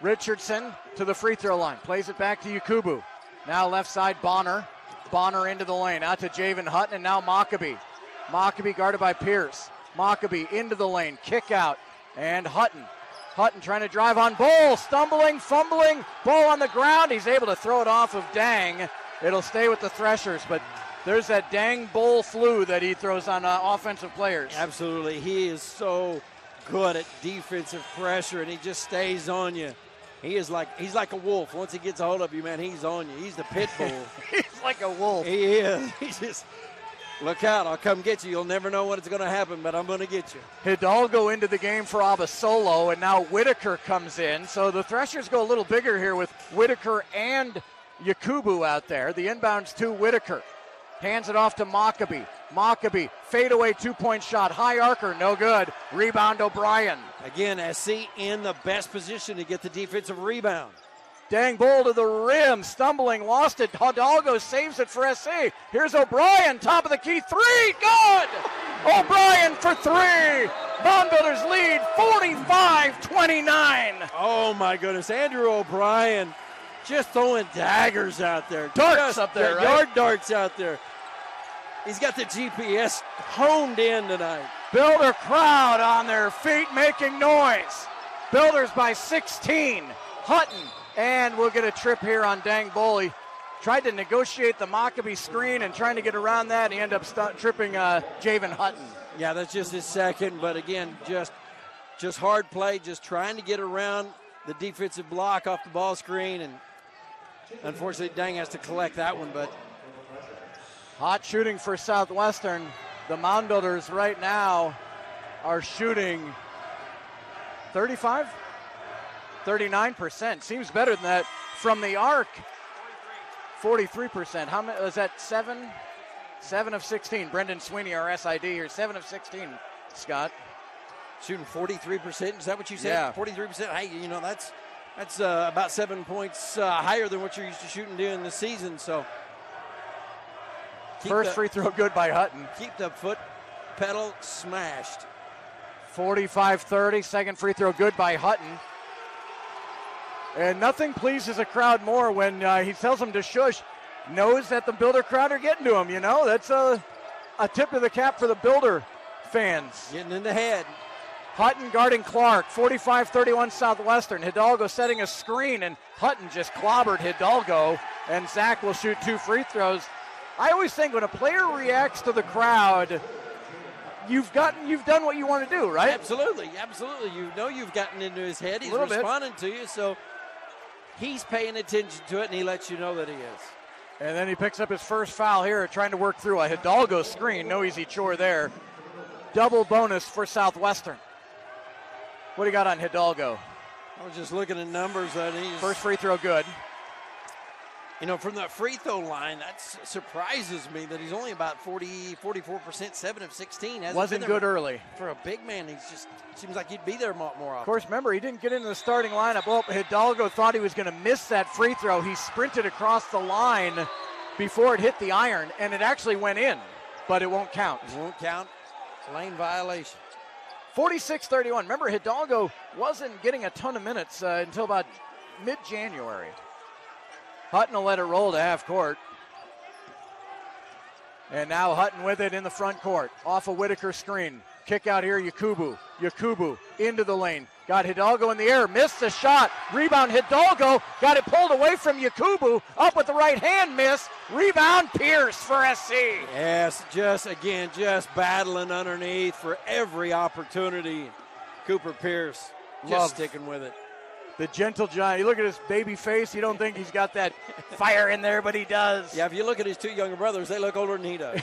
Richardson to the free throw line. Plays it back to Yakubu. Now left side Bonner. Bonner into the lane. Out to Javen Hutton and now Mockabee. Mockabee guarded by Pierce. Mockabee into the lane. Kick out. And Hutton. Hutton trying to drive on Bull. Stumbling, fumbling. Ball on the ground. He's able to throw it off of Dang. It'll stay with the Threshers, but there's that Dang Bull flu that he throws on uh, offensive players. Absolutely. He is so good at defensive pressure, and he just stays on you. He is like he's like a wolf. Once he gets a hold of you, man, he's on you. He's the pit bull. he's like a wolf. He is. He's just look out. I'll come get you. You'll never know what's going to happen, but I'm going to get you. Hidalgo into the game for Abasolo, and now Whitaker comes in. So the Threshers go a little bigger here with Whitaker and Yakubu out there. The inbounds to Whitaker. Hands it off to Mockabee. Mockabee, fadeaway two point shot. High archer, no good. Rebound O'Brien. Again, SC in the best position to get the defensive rebound. Dang Bull to the rim, stumbling, lost it. Hidalgo saves it for SC. Here's O'Brien, top of the key, three, good! O'Brien for three. Moundbuilders lead 45 29. Oh my goodness. Andrew O'Brien just throwing daggers out there. Darts just, up there, right? Yard darts out there. He's got the GPS honed in tonight. Builder crowd on their feet making noise. Builders by 16. Hutton. And we'll get a trip here on Dang Bully. Tried to negotiate the Mockabee screen and trying to get around that. And he ended up st- tripping uh, Javen Hutton. Yeah, that's just his second. But again, just just hard play, just trying to get around the defensive block off the ball screen. And unfortunately, Dang has to collect that one. But Hot shooting for Southwestern. The Mound Builders right now are shooting 35? 39%. Seems better than that from the arc. 43%. How many is that? Seven? Seven of 16. Brendan Sweeney, our SID here. Seven of 16, Scott. Shooting 43%. Is that what you said? Yeah. 43%. Hey, you know, that's that's uh, about seven points uh, higher than what you're used to shooting during the season. So Keep First the, free throw good by Hutton. Keep the foot pedal smashed. 45 30. Second free throw good by Hutton. And nothing pleases a crowd more when uh, he tells them to shush, knows that the Builder crowd are getting to him. You know, that's a, a tip of the cap for the Builder fans. Getting in the head. Hutton guarding Clark, 45 31 Southwestern. Hidalgo setting a screen, and Hutton just clobbered Hidalgo. And Zach will shoot two free throws. I always think when a player reacts to the crowd, you've gotten you've done what you want to do, right? Absolutely, absolutely. You know you've gotten into his head. He's responding bit. to you, so he's paying attention to it, and he lets you know that he is. And then he picks up his first foul here, trying to work through a Hidalgo screen. No easy chore there. Double bonus for Southwestern. What do you got on Hidalgo? I was just looking at numbers that he's First free throw good. You know, from the free throw line, that surprises me that he's only about 40, 44%, 7 of 16. Hasn't Wasn't good early. For a big man, he just seems like he'd be there more, more often. Of course, remember, he didn't get into the starting lineup. Well, Hidalgo thought he was going to miss that free throw. He sprinted across the line before it hit the iron, and it actually went in, but it won't count. It won't count. Lane violation. 46 31. Remember, Hidalgo wasn't getting a ton of minutes uh, until about mid January. Hutton will let it roll to half court. And now Hutton with it in the front court. Off a Whitaker screen. Kick out here, Yakubu. Yakubu into the lane. Got Hidalgo in the air. Missed the shot. Rebound, Hidalgo. Got it pulled away from Yakubu. Up with the right hand, miss. Rebound, Pierce for SC. Yes, just again, just battling underneath for every opportunity. Cooper Pierce just Love. sticking with it the gentle giant. You look at his baby face, you don't think he's got that fire in there, but he does. Yeah, if you look at his two younger brothers, they look older than he does.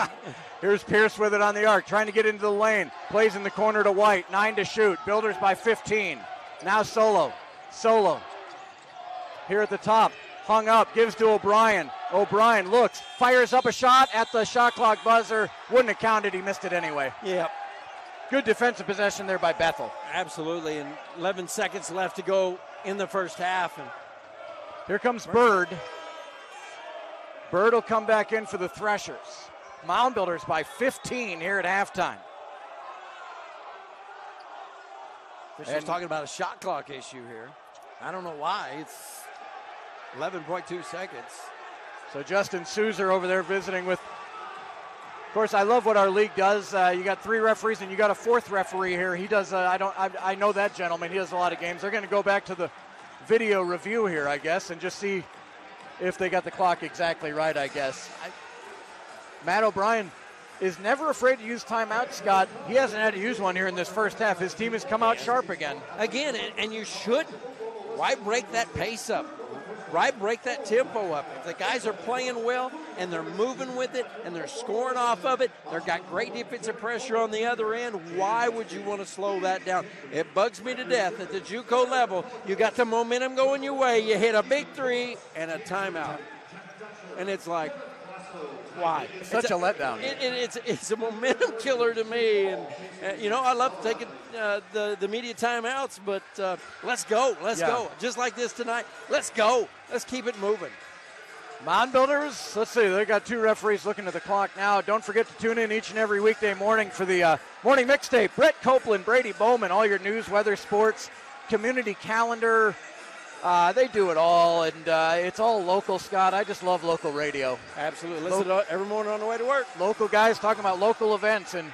Here's Pierce with it on the arc, trying to get into the lane. Plays in the corner to White. Nine to shoot. Builders by 15. Now Solo. Solo. Here at the top. Hung up. Gives to O'Brien. O'Brien looks. Fires up a shot at the shot clock buzzer. Wouldn't have counted. He missed it anyway. Yep. Good defensive possession there by Bethel. Absolutely, and 11 seconds left to go in the first half. And here comes Bird. Bird will come back in for the Threshers. Mound Builders by 15 here at halftime. Fisher's talking about a shot clock issue here. I don't know why. It's 11.2 seconds. So Justin Suzer over there visiting with course, I love what our league does. Uh, you got three referees, and you got a fourth referee here. He does. Uh, I don't. I, I, know that gentleman. He does a lot of games. They're going to go back to the video review here, I guess, and just see if they got the clock exactly right. I guess. I, Matt O'Brien is never afraid to use timeout, Scott. He hasn't had to use one here in this first half. His team has come out sharp again. Again, and, and you should. Why break that pace up? Right? Break that tempo up. If the guys are playing well and they're moving with it and they're scoring off of it, they've got great defensive pressure on the other end. Why would you want to slow that down? It bugs me to death at the JUCO level. You got the momentum going your way. You hit a big three and a timeout, and it's like, why? Such a, a, letdown. It, it, it's it's a momentum killer to me, and uh, you know I love taking uh, the the media timeouts, but uh, let's go, let's yeah. go, just like this tonight. Let's go, let's keep it moving. Mound Builders, let's see, they got two referees looking at the clock now. Don't forget to tune in each and every weekday morning for the uh, morning mixtape. Brett Copeland, Brady Bowman, all your news, weather, sports, community calendar, uh, they do it all, and uh, it's all local, Scott. I just love local radio. Absolutely. Listen Lo- every morning on the way to work. Local guys talking about local events in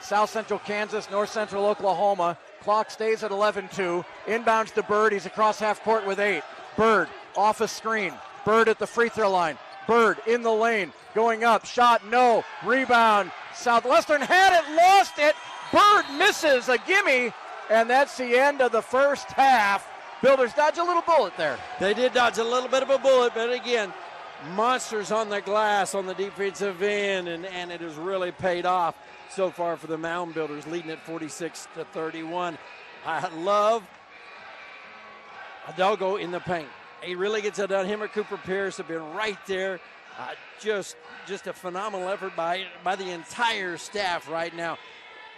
South Central Kansas, North Central Oklahoma. Clock stays at 11 2. Inbounds to Bird. He's across half court with eight. Bird off a screen. Bird at the free throw line. Bird in the lane. Going up. Shot no. Rebound. Southwestern had it, lost it. Bird misses a gimme. And that's the end of the first half. Builders dodge a little bullet there. They did dodge a little bit of a bullet, but again, monsters on the glass on the defensive end, and, and it has really paid off so far for the Mound Builders, leading at 46 to 31. I love Hidalgo in the paint. He really gets it done. Him or Cooper Pierce have been right there. Uh, just, just a phenomenal effort by by the entire staff right now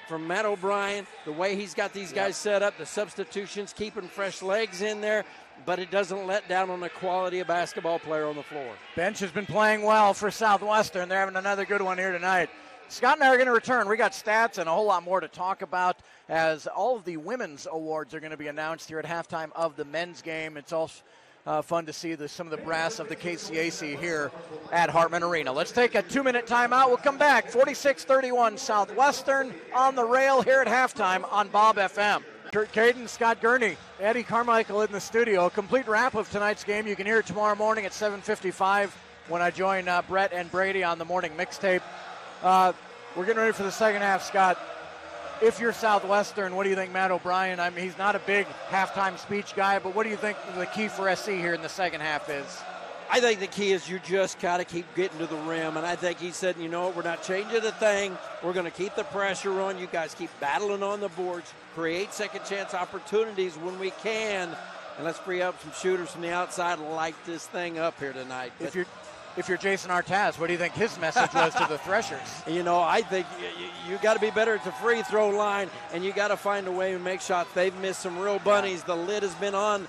from Matt O'Brien, the way he's got these guys set up, the substitutions, keeping fresh legs in there, but it doesn't let down on the quality of basketball player on the floor. Bench has been playing well for Southwestern. They're having another good one here tonight. Scott and I are going to return. We got stats and a whole lot more to talk about as all of the women's awards are going to be announced here at halftime of the men's game. It's also uh, fun to see the, some of the brass of the KCAC here at Hartman Arena. Let's take a two minute timeout. We'll come back. 46 31 Southwestern on the rail here at halftime on Bob FM. Kurt Caden, Scott Gurney, Eddie Carmichael in the studio. A complete wrap of tonight's game. You can hear it tomorrow morning at 7:55 when I join uh, Brett and Brady on the morning mixtape. Uh, we're getting ready for the second half, Scott if you're Southwestern, what do you think, Matt O'Brien? I mean, he's not a big halftime speech guy, but what do you think the key for SC here in the second half is? I think the key is you just got to keep getting to the rim. And I think he said, you know what, we're not changing a thing. We're going to keep the pressure on. You guys keep battling on the boards, create second chance opportunities when we can. And let's free up some shooters from the outside and light this thing up here tonight. If you're if you're Jason Artaz, what do you think his message was to the Threshers? You know, I think you, you got to be better at the free throw line, and you got to find a way to make shots. They've missed some real bunnies. The lid has been on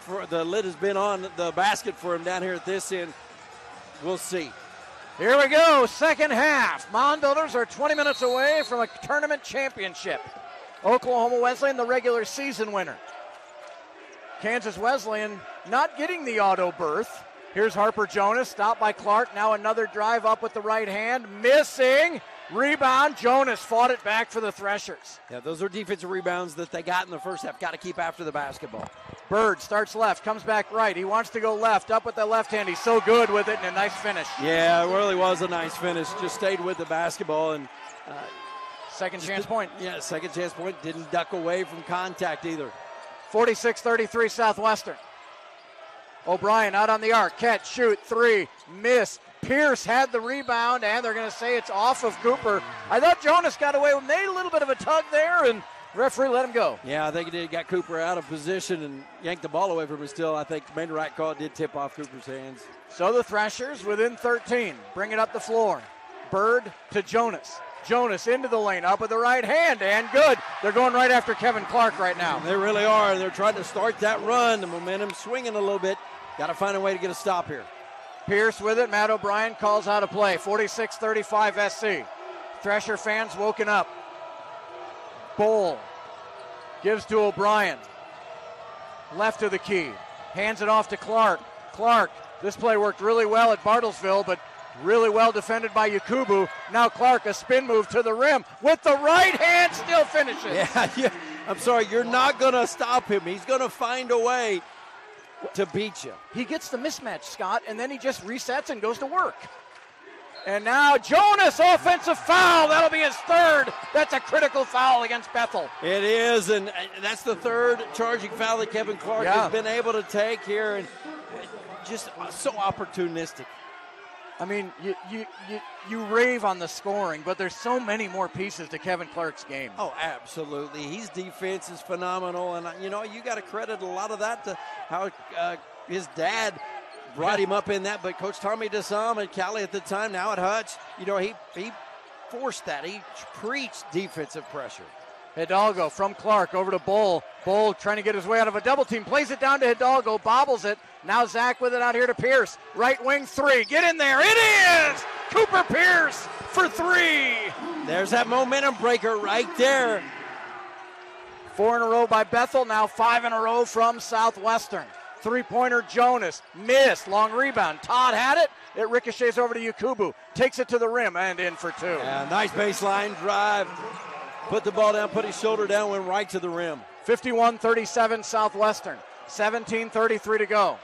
for the lid has been on the basket for him down here at this end. We'll see. Here we go, second half. Mound Builders are 20 minutes away from a tournament championship. Oklahoma Wesleyan, the regular season winner. Kansas Wesleyan not getting the auto berth. Here's Harper Jonas, stopped by Clark. Now another drive up with the right hand, missing. Rebound. Jonas fought it back for the Threshers. Yeah, those are defensive rebounds that they got in the first half. Got to keep after the basketball. Bird starts left, comes back right. He wants to go left, up with the left hand. He's so good with it, and a nice finish. Yeah, it really was a nice finish. Just stayed with the basketball and. Uh, second chance point. Yeah, second chance point. Didn't duck away from contact either. 46 33 Southwestern. O'Brien out on the arc. Catch, shoot, three, miss. Pierce had the rebound, and they're going to say it's off of Cooper. I thought Jonas got away with made a little bit of a tug there, and referee let him go. Yeah, I think he did. Got Cooper out of position and yanked the ball away from him. Still, I think main right call did tip off Cooper's hands. So the Threshers within 13, bring it up the floor. Bird to Jonas. Jonas into the lane, up with the right hand, and good. They're going right after Kevin Clark right now. They really are. They're trying to start that run. The momentum swinging a little bit. Got to find a way to get a stop here. Pierce with it. Matt O'Brien calls out a play. 46 35 SC. Thresher fans woken up. Bowl gives to O'Brien. Left of the key. Hands it off to Clark. Clark. This play worked really well at Bartlesville, but really well defended by Yakubu. Now Clark, a spin move to the rim with the right hand, still finishes. Yeah, yeah. I'm sorry, you're not going to stop him. He's going to find a way to beat you. He gets the mismatch, Scott, and then he just resets and goes to work. And now Jonas, offensive foul. That'll be his third. That's a critical foul against Bethel. It is, and uh, that's the third charging foul that Kevin Clark yeah. has been able to take here, and uh, just uh, so opportunistic. I mean, you, you, you, you rave on the scoring, but there's so many more pieces to Kevin Clark's game. Oh, absolutely. His defense is phenomenal, and you know you got to credit a lot of that to how uh, his dad brought him up in that. But Coach Tommy DeSam and Cowley at the time, now at Hutch, you know he he forced that. He preached defensive pressure. Hidalgo from Clark over to Bull. Bull trying to get his way out of a double team. Plays it down to Hidalgo. Bobbles it. Now Zach with it out here to Pierce. Right wing three. Get in there. It is! Cooper Pierce for three. There's that momentum breaker right there. Four in a row by Bethel. Now five in a row from Southwestern. Three pointer Jonas. Missed. Long rebound. Todd had it. It ricochets over to Yakubu. Takes it to the rim and in for two. Yeah, nice baseline drive put the ball down, put his shoulder down, went right to the rim. 51 37 Southwestern. 17 33 to go.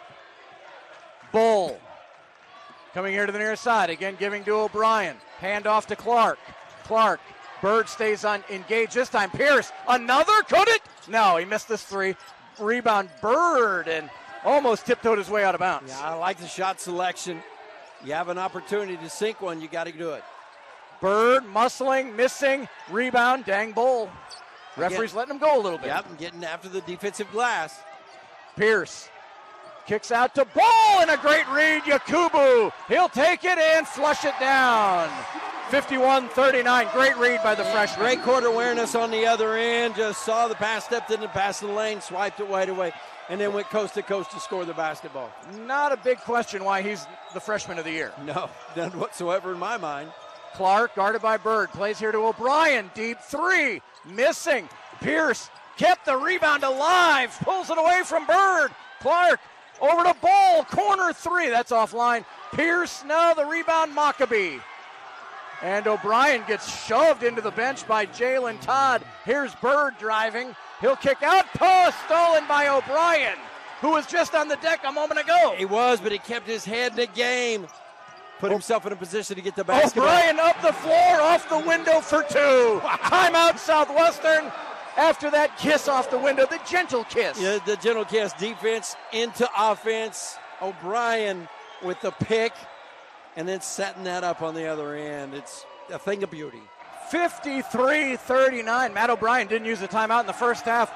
Bull coming here to the near side. Again, giving to O'Brien. Hand off to Clark. Clark. Bird stays on engaged this time. Pierce. Another? Could it? No, he missed this three. Rebound Bird and almost tiptoed his way out of bounds. Yeah, I like the shot selection. You have an opportunity to sink one, you got to do it. Bird muscling, missing, rebound, dang bull. Referee's letting him go a little bit. Yep, getting after the defensive glass. Pierce kicks out to Ball and a great read, Yakubu. He'll take it and flush it down. 51-39. Great read by the freshman. Great court awareness on the other end. Just saw the pass, stepped in and passed the lane, swiped it wide away, and then went coast to coast to score the basketball. Not a big question why he's the freshman of the year. No, none whatsoever in my mind. Clark guarded by Bird. Plays here to O'Brien. Deep three. Missing. Pierce kept the rebound alive. Pulls it away from Bird. Clark over to Ball, Corner three. That's offline. Pierce now the rebound Mockabee. And O'Brien gets shoved into the bench by Jalen Todd. Here's Bird driving. He'll kick out. Post stolen by O'Brien, who was just on the deck a moment ago. He was, but he kept his head in the game put oh. himself in a position to get the basketball. O'Brien up the floor, off the window for two. Timeout Southwestern. After that kiss off the window, the gentle kiss. Yeah, the gentle kiss. Defense into offense. O'Brien with the pick and then setting that up on the other end. It's a thing of beauty. 53 39. Matt O'Brien didn't use the timeout in the first half.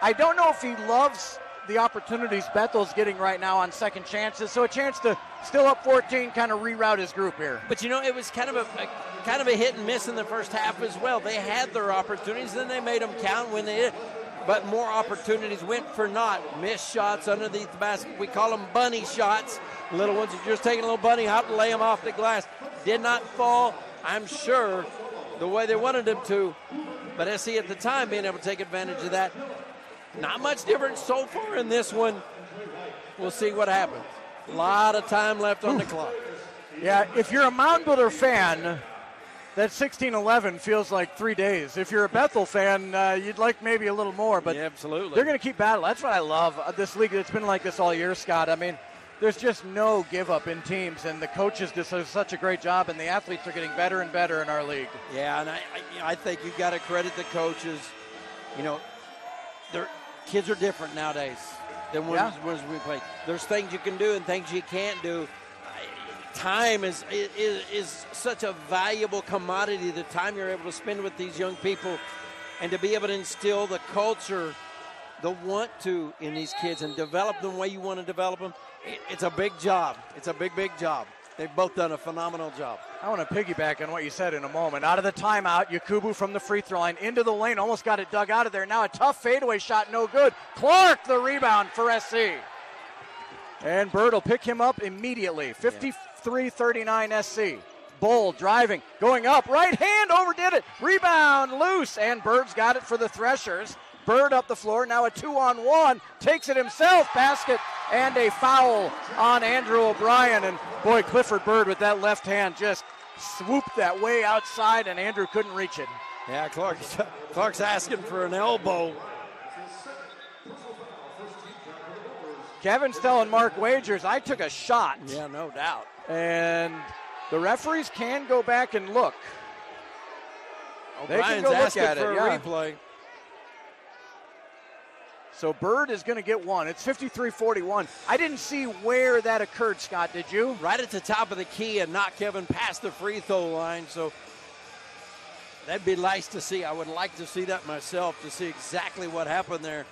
I don't know if he loves the opportunities Bethel's getting right now on second chances, so a chance to still up 14 kind of reroute his group here. But you know, it was kind of a, a kind of a hit and miss in the first half as well. They had their opportunities, then they made them count when they did. But more opportunities went for naught. Missed shots underneath the basket. We call them bunny shots. Little ones are just taking a little bunny hop and lay them off the glass. Did not fall, I'm sure, the way they wanted them to. But SC at the time being able to take advantage of that. Not much different so far in this one. We'll see what happens. A lot of time left on the clock. Yeah, if you're a Mound Builder fan, that 16-11 feels like three days. If you're a Bethel fan, uh, you'd like maybe a little more. But yeah, absolutely, they're going to keep battling. That's what I love uh, this league. It's been like this all year, Scott. I mean, there's just no give up in teams, and the coaches just do such a great job, and the athletes are getting better and better in our league. Yeah, and I, I, you know, I think you've got to credit the coaches. You know, their kids are different nowadays than when, Yeah. when we played. There's things you can do and things you can't do. Time is, is is such a valuable commodity. The time you're able to spend with these young people, and to be able to instill the culture, the want to in these kids, and develop them the way you want to develop them. It, it's a big job. It's a big, big job. They've both done a phenomenal job. I want to piggyback on what you said in a moment. Out of the timeout, Yakubu from the free throw line into the lane, almost got it dug out of there. Now a tough fadeaway shot, no good. Clark the rebound for SC. And Bird will pick him up immediately. 53 39 SC. Bull driving, going up, right hand overdid it. Rebound loose, and Bird's got it for the Threshers. Bird up the floor, now a two on one, takes it himself, basket, and a foul on Andrew O'Brien. And boy, Clifford Bird with that left hand just swooped that way outside, and Andrew couldn't reach it. Yeah, Clark, Clark's asking for an elbow. Kevin's telling Mark Wagers, I took a shot. Yeah, no doubt. And the referees can go back and look. Oh, they can go look at for it, a yeah. replay. So Bird is going to get one. It's 53 41. I didn't see where that occurred, Scott. Did you? Right at the top of the key and knock Kevin past the free throw line. So that'd be nice to see. I would like to see that myself to see exactly what happened there.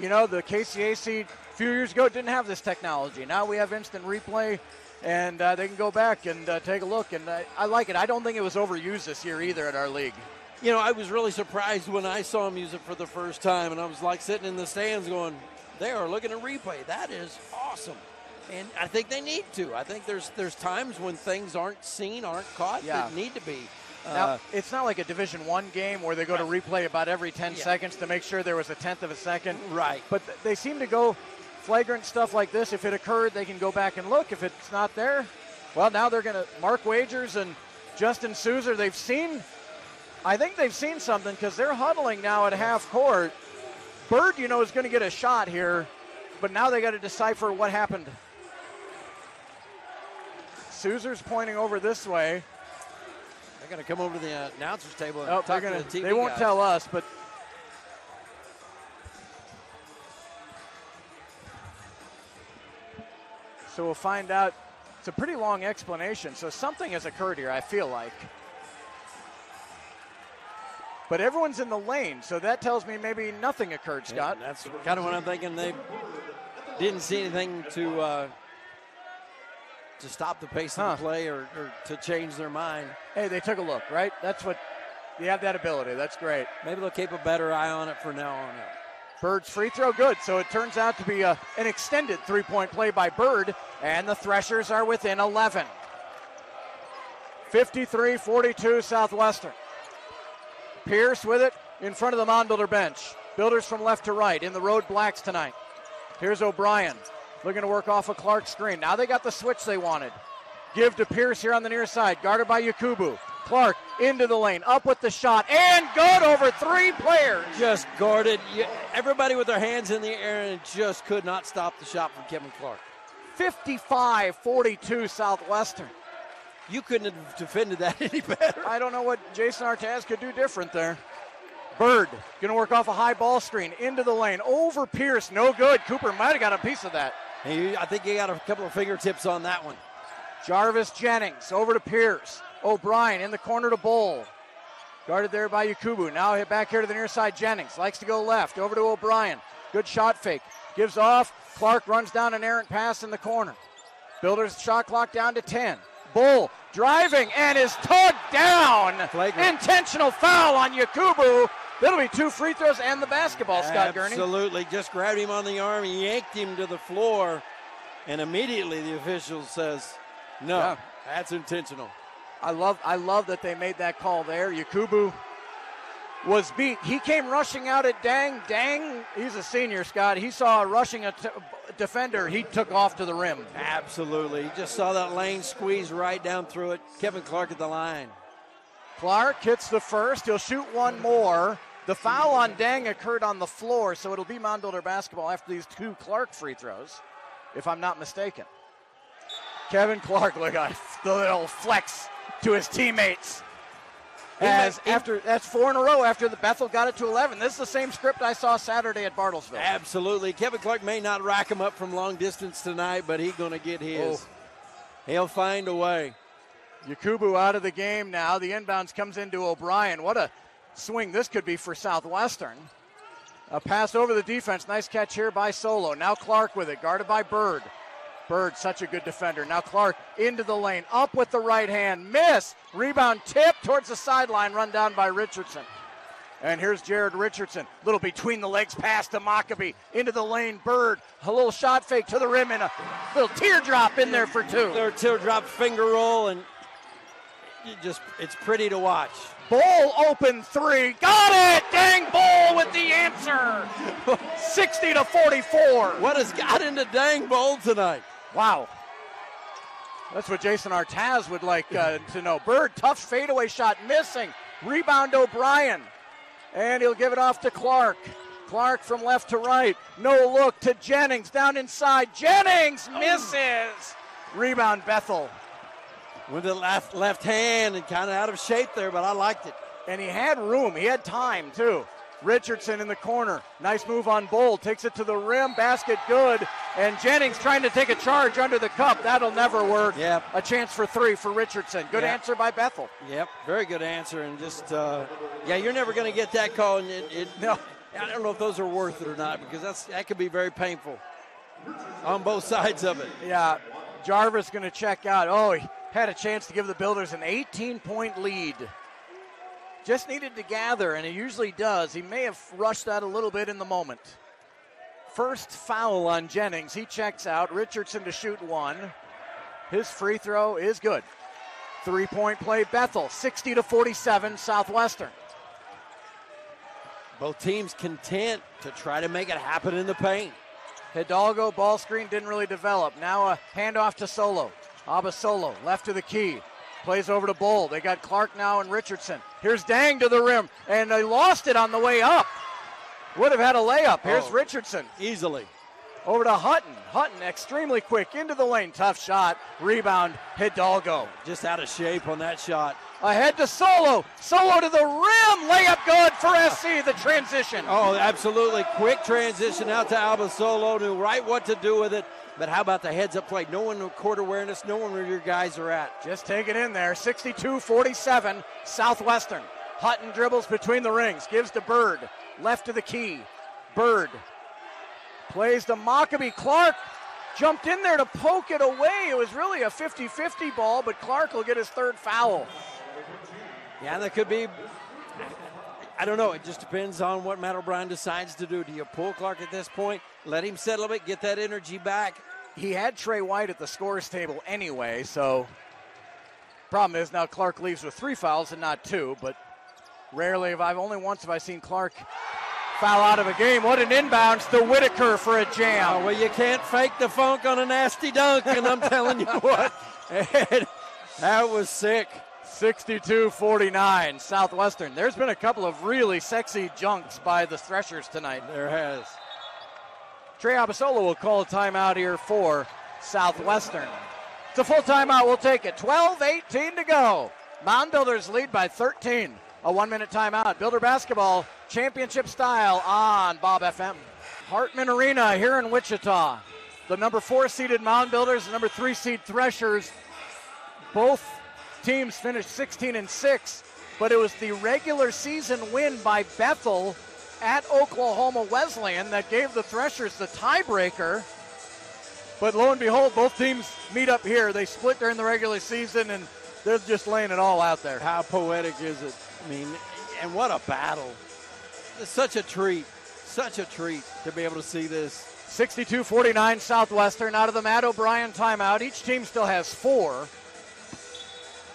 You know, the KCAC a few years ago didn't have this technology. Now we have instant replay, and uh, they can go back and uh, take a look. And uh, I like it. I don't think it was overused this year either at our league. You know, I was really surprised when I saw him use it for the first time, and I was like sitting in the stands going, they are looking at replay. That is awesome. And I think they need to. I think there's there's times when things aren't seen, aren't caught Yeah. that need to be. Now, Uh, it's not like a Division One game where they go to replay about every 10 Yeah. seconds to make sure there was a tenth of a second. right. But th- they seem to go flagrant stuff like this. If it occurred, they can go back and look. If it's not there, well, now they're going to Mark Wagers and Justin Souzer. They've seen, I think they've seen something because they're huddling now at half court. Bird, you know, is going to get a shot here, but now they got to decipher what happened. Souzer's pointing over this way. They're going to come over to the uh, announcers table and Oh, talk they're to gonna, the TV they won't guys. tell us, but so we'll find out. It's a pretty long explanation. So something has occurred here. I feel like, but everyone's in the lane, so that tells me maybe nothing occurred, Yeah, Scott. that's kind of what I'm thinking. They didn't see anything to uh, to stop the pace of Huh. the play or, or to change their mind. Hey, they took a look, right? That's what you have that ability. That's great. Maybe they'll keep a better eye on it from now on out. Bird's free throw good, so it turns out to be a, an extended three point play by Bird, and the Threshers are within 11. 53 42 Southwestern. Pierce with it in front of the Mound Builder bench. Builders from left to right in the road blacks tonight. Here's O'Brien looking to work off a Clark screen. Now they got the switch they wanted. Give to Pierce here on the near side, guarded by Yakubu. Clark into the lane, up with the shot, and good over three players. Just guarded. Everybody with their hands in the air and just could not stop the shot from Kevin Clark. 55 42 Southwestern. You couldn't have defended that any better. I don't know what Jason Artaz could do different there. Bird going to work off a high ball screen into the lane over Pierce. No good. Cooper might have got a piece of that. He, I think he got a couple of fingertips on that one. Jarvis Jennings over to Pierce. O'Brien in the corner to Bowl. Guarded there by Yakubu. Now hit back here to the near side. Jennings likes to go left. Over to O'Brien. Good shot fake. Gives off. Clark runs down an errant pass in the corner. Builders shot clock down to 10. Bull driving and is tugged down. Flagrant. Intentional foul on Yakubu. That'll be two free throws and the basketball, Scott Gurney. Absolutely. Just grabbed him on the arm, yanked him to the floor, and immediately the official says, no, Yeah. that's intentional. I love I love that they made that call there. Yakubu was beat. He came rushing out at Dang. Dang, he's a senior, Scott. He saw a rushing a t- defender. He took off to the rim. Absolutely. Just saw that lane squeeze right down through it. Kevin Clark at the line. Clark hits the first. He'll shoot one more. The foul on Dang occurred on the floor, so it'll be Mound Builder basketball after these two Clark free throws, if I'm not mistaken. Kevin Clark, look at the little flex to his teammates. As He- he- after that's four in a row after the Bethel got it to 11. This is the same script I saw Saturday at Bartlesville. Absolutely. Kevin Clark may not rack him up from long distance tonight, but he's going to get his. Oh. He'll find a way. Yakubu out of the game now. The inbounds comes into O'Brien. What a swing this could be for Southwestern. A pass over the defense. Nice catch here by Solo. Now Clark with it, guarded by Bird. Bird, such a good defender. Now Clark into the lane, up with the right hand, miss. Rebound tip towards the sideline, run down by Richardson. And here's Jared Richardson. Little between the legs pass to Mockabee. Into the lane, Bird. A little shot fake to the rim and a little teardrop in there for two. Their teardrop finger roll, and you just it's pretty to watch. Bowl open three. Got it! Dang Bowl with the answer. 60 to 44. What has got into Dang Bowl tonight? Wow. That's what Jason Artaz would like uh, to know. Bird, tough fadeaway shot, missing. Rebound O'Brien. And he'll give it off to Clark. Clark from left to right. No look to Jennings down inside. Jennings misses. Rebound Bethel. With the left left hand and kind of out of shape there, but I liked it. And he had room. He had time, too. Richardson in the corner. Nice move on Bowl. Takes it to the rim. Basket good. And Jennings trying to take a charge under the cup. That'll never work. Yep. A chance for three for Richardson. Good Yep. answer by Bethel. Yep, very good answer, and just uh, yeah, you're never going to get that call, and it, it No. I don't know if those are worth it or not because that's that could be very painful on both sides of it. Yeah. Jarvis going to check out. Oh, he had a chance to give the Builders an 18 point lead. Just needed to gather, and he usually does. He may have rushed that a little bit in the moment. First foul on Jennings. He checks out. Richardson to shoot one. His free throw is good. Three point play, Bethel, 60 to 47, Southwestern. Both teams content to try to make it happen in the paint. Hidalgo ball screen didn't really develop. Now a handoff to Solo. Abasolo left to the key. Plays over to Bull. They got Clark now and Richardson. Here's Dang to the rim, and they lost it on the way up. Would have had a layup. Here's Oh. Richardson Easily. over to Hutton. Hutton extremely quick into the lane. Tough shot. Rebound. Hidalgo. Just out of shape on that shot. Ahead to Solo. Solo to the rim. Layup good for SC. The transition. Oh, absolutely. Quick transition out to Abasolo. Knew right what to do with it. But how about the heads up play? No one with court awareness, no one where your guys are at. Just take it in there. 62 47, Southwestern. Hutton dribbles between the rings, gives to Bird, left to the key. Bird plays to Mockabee. Clark jumped in there to poke it away. It was really a 50 50 ball, but Clark will get his third foul. Yeah, that could be. I don't know. It just depends on what Matt O'Brien decides to do. Do you pull Clark at this point? Let him settle a bit, get that energy back. He had Trey White at the scores table anyway, so problem is now Clark leaves with three fouls and not two, but rarely have I only once have I seen Clark foul out of a game. What an inbounds to Whitaker for a jam. Oh, well, you can't fake the funk on a nasty dunk, and I'm telling you what, that was sick. 62 49, Southwestern. There's been a couple of really sexy junks by the Threshers tonight. There has. Trey Abasolo will call a timeout here for Southwestern. It's a full timeout. We'll take it. 12 18 to go. Mound Builders lead by 13. A one minute timeout. Builder basketball, championship style on Bob FM. Hartman Arena here in Wichita. the number four seeded Mound Builders, the number three seed Threshers. Both teams finished 16 and 6, but it was the regular season win by Bethel at Oklahoma Wesleyan that gave the Threshers the tiebreaker. But lo and behold, both teams meet up here. They split during the regular season, and they're just laying it all out there. How poetic is it? I mean, and what a battle. It's such a treat. Such a treat to be able to see this. 62 49 Southwestern out of the Matt O'Brien timeout. Each team still has four.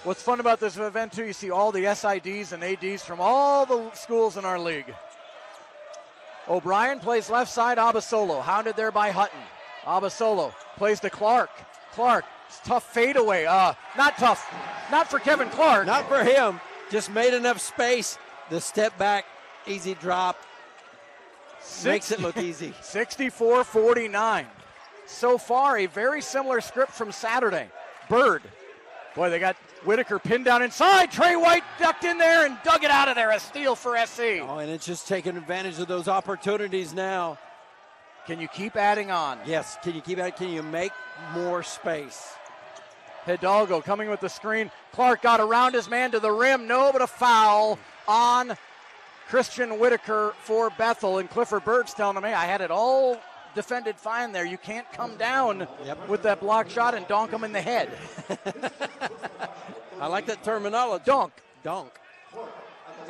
What's fun about this event, too, you see all the SIDs and ADs from all the schools in our league. O'Brien plays left side, Abasolo, hounded there by Hutton. Abasolo plays to Clark. Clark, tough fadeaway. Uh, not tough. Not for Kevin Clark. Not for him. Just made enough space. The step back, easy drop. Makes it look easy. 64 49. So far, a very similar script from Saturday. Bird. Boy, they got Whitaker pinned down inside. Trey White ducked in there and dug it out of there. A steal for SC. Oh, and it's just taking advantage of those opportunities now. Can you keep adding on? Yes. Can you keep adding? Can you make more space? Hidalgo coming with the screen. Clark got around his man to the rim. No, but a foul on Christian Whitaker for Bethel. And Clifford Bird's telling me I had it all defended fine there. You can't come down Yep. with that block shot and donk him in the head. I like that terminology. Donk. Donk.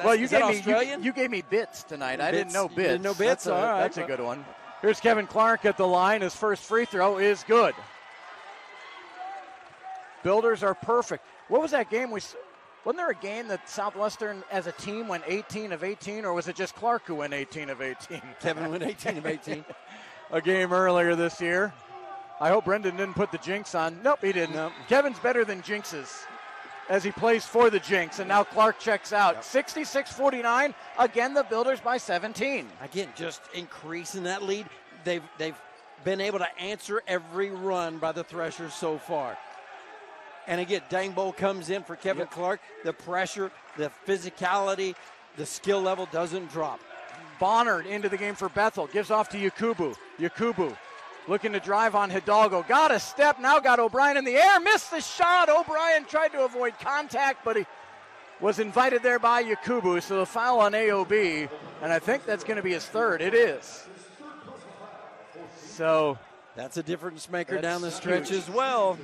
well, you gave me you, you gave me bits tonight. I didn't Bits. know You bits. didn't know bits? That's a, All right. that's a good one. Here's Kevin Clark at the line. His first free throw is good. Builders are perfect. What was that game we? Wasn't there a game that Southwestern as a team went 18 of 18, or was it just Clark who went 18 of 18? Kevin went 18 of 18. a game earlier this year. I hope Brendan didn't put the jinx on. Nope, he didn't. Nope. Kevin's better than jinxes as he plays for the jinx, and now Clark checks out. 66 49. Again, the Builders by 17. Again, just increasing that lead. They've they've been able to answer every run by the Threshers so far. And again, Dangbo comes in for Kevin Yep. Clark. The pressure, the physicality, the skill level doesn't drop. Bonner into the game for Bethel. Gives off to Yakubu. Yakubu looking to drive on Hidalgo. Got a step. Now got O'Brien in the air. Missed the shot. O'Brien tried to avoid contact, but he was invited there by Yakubu. So the foul on AOB. And I think that's going to be his third. It is. So That's a difference maker down the stretch huge. as well.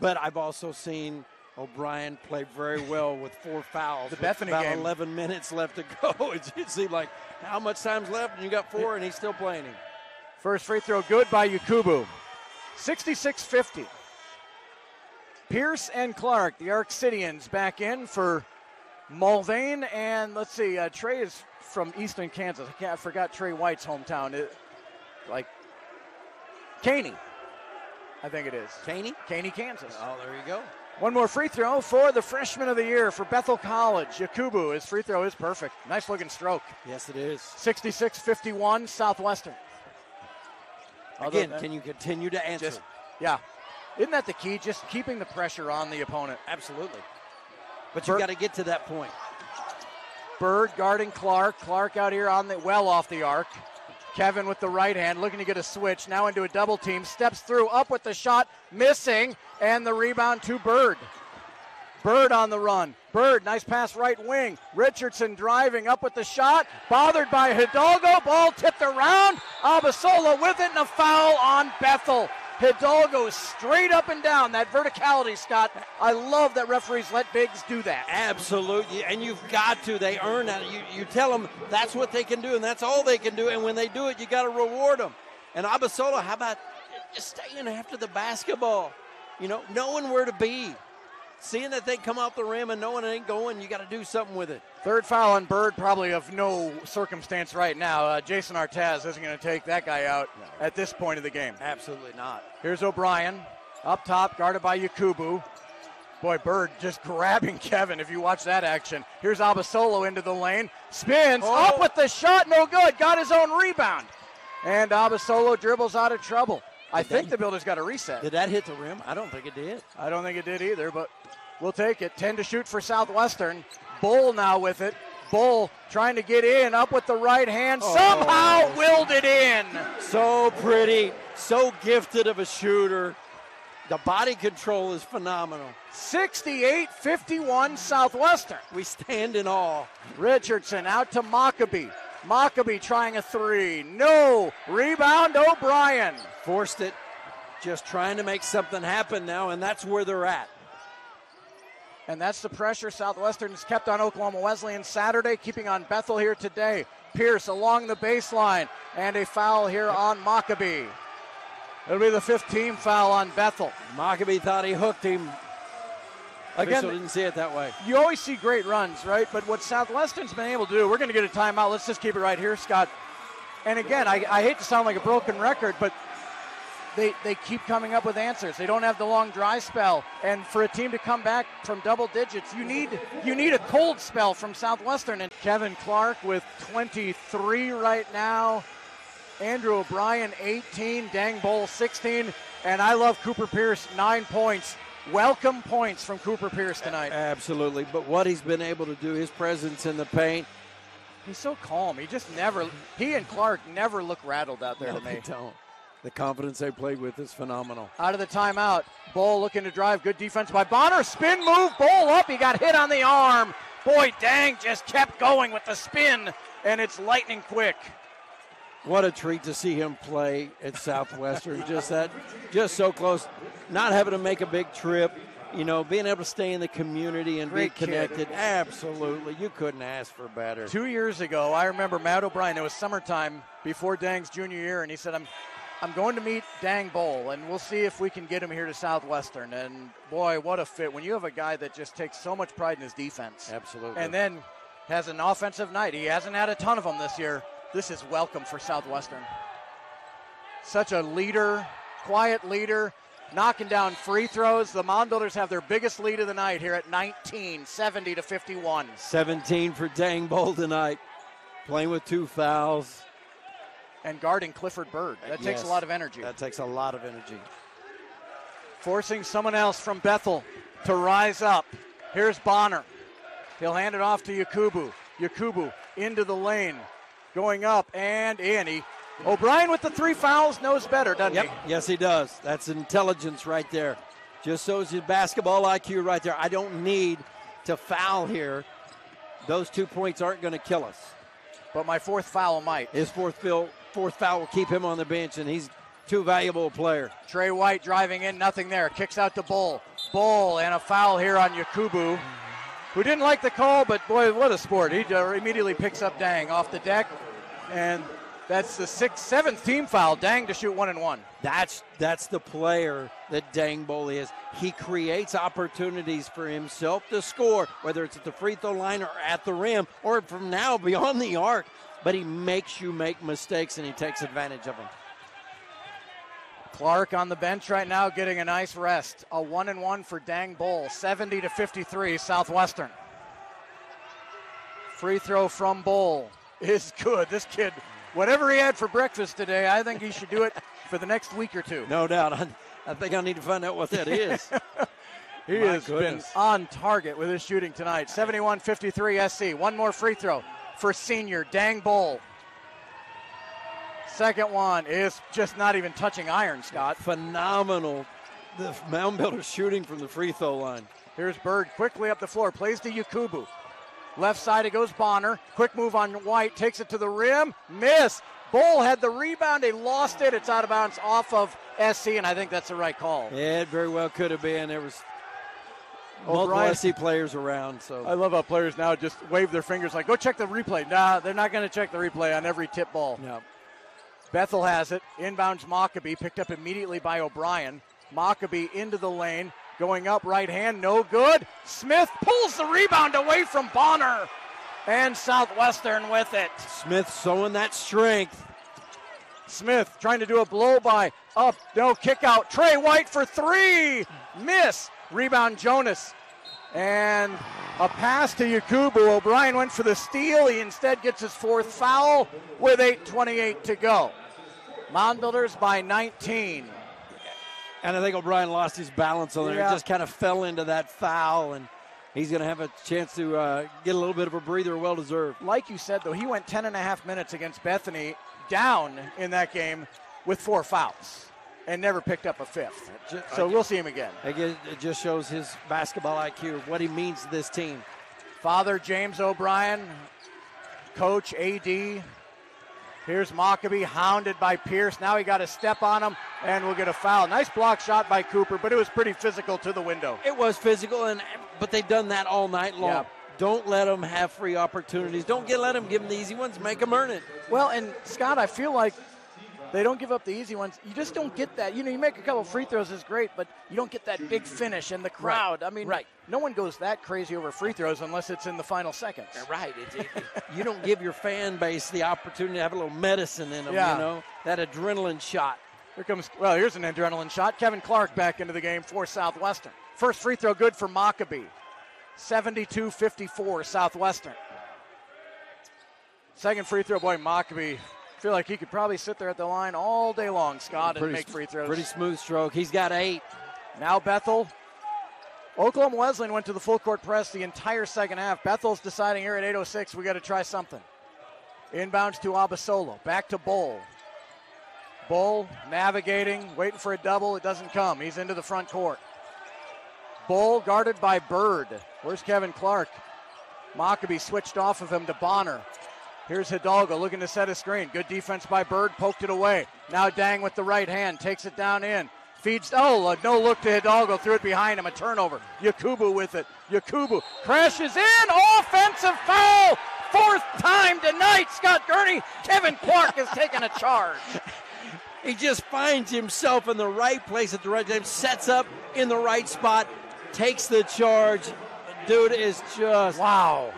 But I've also seen O'Brien play very well with four fouls. The Bethany about game. 11 minutes left to go. It it seemed like how much time's left, and you got four, and he's still playing him. First free throw good by Yakubu. 66 50. Pierce and Clark, the Arcsidians, back in for Mulvane. And let's see, uh, Trey is from Eastern Kansas. I, can't, I forgot Trey White's hometown. It, like Caney, I think it is. Caney? Caney, Kansas. Oh, there you go. One more free throw for the freshman of the year for Bethel College. Yakubu, his free throw is perfect. Nice looking stroke. Yes, it is. 66 51, Southwestern. Again, can you continue to answer? just yeah. Isn't that the key? Just keeping the pressure on the opponent. Absolutely. But you Bert- got to get to that point. bird guarding clark. Clark out here on the well off the arc. Kevin with the right hand looking to get a switch. Now into a double team. Steps through up with the shot missing and the rebound to bird bird on the run bird nice pass right wing richardson driving up with the shot bothered by hidalgo ball tipped around abasolo with it and a foul on bethel Hidalgo straight up and down that verticality, Scott. I love that referees let bigs do that. Absolutely, and you've got to. They earn that. You, you tell them that's what they can do, and that's all they can do. And when they do it, you got to reward them. And Abasolo, how about just staying after the basketball? You know, knowing where to be, seeing that they come off the rim and knowing it ain't going. You got to do something with it. Third foul on Bird, probably of no circumstance right now. Uh, Jason Artaz isn't going to take that guy out at this point of the game. Absolutely not. Here's O'Brien up top, guarded by Yakubu. Boy, Bird just grabbing Kevin if you watch that action. Here's Abasolo into the lane. Spins Oh. up with the shot, no good. Got his own rebound. And Abasolo dribbles out of trouble. I Did think that- the builder's got a reset. Did that hit the rim? I don't think it did. I don't think it did either, but we'll take it. 10 to shoot for Southwestern. Bull now with it. Bull trying to get in, up with the right hand. Oh. Somehow willed it in. So pretty. So gifted of a shooter. The body control is phenomenal. 68 51 Southwestern. We stand in awe. Richardson out to Mockabee. Mockabee trying a three. No. Rebound O'Brien. Forced it. Just trying to make something happen now, and that's where they're at. And that's the pressure Southwestern has kept on Oklahoma Wesleyan Saturday, keeping on Bethel here today. Pierce along the baseline, and a foul here on Mockabee. It'll be the 15th foul on Bethel. Mockabee thought he hooked him. Again, Official didn't see it that way. You always see great runs, right? But what Southwestern's been able to do, we're going to get a timeout. Let's just keep it right here, Scott. And again, I, I hate to sound like a broken record, but they, they keep coming up with answers. They don't have the long dry spell, and for a team to come back from double digits, you need you need a cold spell from Southwestern. And Kevin Clark with 23 right now, Andrew O'Brien 18, Dang Bowl 16, and I love Cooper Pierce nine points. Welcome points from Cooper Pierce tonight. Absolutely, but what he's been able to do, his presence in the paint. He's so calm. He just never. He and Clark never look rattled out there no, to me. They don't. The confidence they played with is phenomenal. Out of the timeout, Bull looking to drive. Good defense by Bonner. Spin move. Bull up. He got hit on the arm. Boy, dang, just kept going with the spin, and it's lightning quick. What a treat to see him play at Southwestern. just that, just so close. Not having to make a big trip, you know, being able to stay in the community and Great be connected. kid. Absolutely, you couldn't ask for better. Two years ago, I remember Matt O'Brien. It was summertime before Dang's junior year, and he said, "I'm, I'm going to meet Dang Bowl, and we'll see if we can get him here to Southwestern." And boy, what a fit! When you have a guy that just takes so much pride in his defense, Absolutely. and then has an offensive night. He hasn't had a ton of them this year. This is welcome for Southwestern. Such a leader, quiet leader, knocking down free throws. The Mound Builders have their biggest lead of the night here at 19, 70 to 51. 17 for Dang Bowl tonight, playing with two fouls. And guarding Clifford Bird. That takes a lot of energy. That takes a lot of energy. Forcing someone else from Bethel to rise up. Here's Bonner. He'll hand it off to Yakubu. Yakubu into the lane. Going up and in. He, O'Brien with the three fouls knows better, doesn't Yep. he? Yes, he does. That's intelligence right there. Just shows his basketball IQ right there. I don't need to foul here. Those two points aren't going to kill us. But my fourth foul might. His fourth foul, fourth foul will keep him on the bench, and he's too valuable a player. Trey White driving in, nothing there. Kicks out to Bull. Bull and a foul here on Yakubu, who didn't like the call, but boy, what a sport. He uh, immediately picks up Dang off the deck, and that's the sixth, seventh team foul. Dang to shoot one and one. That's that's the player that Dang Bowl is. He creates opportunities for himself to score, whether it's at the free throw line or at the rim, or from now beyond the arc. But he makes you make mistakes, and he takes advantage of them. Clark on the bench right now getting a nice rest. A one and one for Dang Bull, 70 to 53 Southwestern. Free throw from Bull is good. This kid, whatever he had for breakfast today, I think he should do it for the next week or two. No doubt. I, I think I need to find out what that is. He My has goodness. been on target with his shooting tonight. 71 53 SC. One more free throw for senior Dang Bull. Second one is just not even touching iron, Scott. Phenomenal. The mound builder shooting from the free throw line. Here's Bird quickly up the floor, plays to Yakubu. Left side it goes Bonner. Quick move on White, takes it to the rim, miss. Bull had the rebound, they lost it. It's out of bounds off of SC, and I think that's the right call. Yeah, it very well could have been. There was multiple O'Brien- SC players around, so I love how players now just wave their fingers like, go check the replay. Nah, they're not going to check the replay on every tip ball. no. Bethel has it. Inbounds Mockabee, picked up immediately by O'Brien. Mockabee into the lane, going up right hand, no good. Smith pulls the rebound away from Bonner. And Southwestern with it. Smith showing that strength. Smith trying to do a blow by. Up, no kick out. Trey White for three. Miss. Rebound Jonas. And a pass to Yakubu. O'Brien went for the steal. He instead gets his fourth foul with 8.28 to go. Mound Builders by 19. And I think O'Brien lost his balance on there. Yeah. He just kind of fell into that foul, and he's going to have a chance to uh, get a little bit of a breather, well deserved. Like you said, though, he went 10 and a half minutes against Bethany down in that game. with four fouls and never picked up a fifth. Ju- So we'll see him again. I guess it just shows his basketball IQ, what he means to this team. Father James O'Brien, coach AD. Here's Mockabee hounded by Pierce. Now he got a step on him and we'll get a foul. Nice block shot by Cooper, but it was pretty physical to the window. It was physical, and but they've done that all night long. Yeah. Don't let them have free opportunities. Don't get let them give them the easy ones. Make them earn it. Well, and Scott, I feel like they don't give up the easy ones. You just don't get that. You know, you make a couple free throws is great, but you don't get that big finish and the crowd. I mean, Right. no one goes that crazy over free throws unless it's in the final seconds. Right. It, it, you don't give your fan base the opportunity to have a little medicine in them. Yeah. You know that adrenaline shot. Here comes, well, here's an adrenaline shot. Kevin Clark back into the game for Southwestern. First free throw good for Mockabee. 72 54 Southwestern. Second free throw, boy, Mockabee. Feel like he could probably sit there at the line all day long, Scott, and make free throws. Pretty smooth stroke. He's got eight. Now Bethel. Oklahoma Wesleyan went to the full court press the entire second half. Bethel's deciding here at 8:06 we got to try something. Inbounds to Abasolo. Back to Bull. Bull navigating, waiting for a double. It doesn't come. He's into the front court. Bull guarded by Bird. Where's Kevin Clark? Mockabee switched off of him to Bonner. Here's Hidalgo looking to set a screen. Good defense by Bird, poked it away. Now Dang with the right hand takes it down in. Feeds, oh, a no look to Hidalgo, threw it behind him, a turnover. Yakubu with it. Yakubu crashes in, offensive foul! Fourth time tonight, Scott Gurney. Kevin Clark has taken a charge. He just finds himself in the right place at the right time, sets up in the right spot, takes the charge. Dude is just Wow.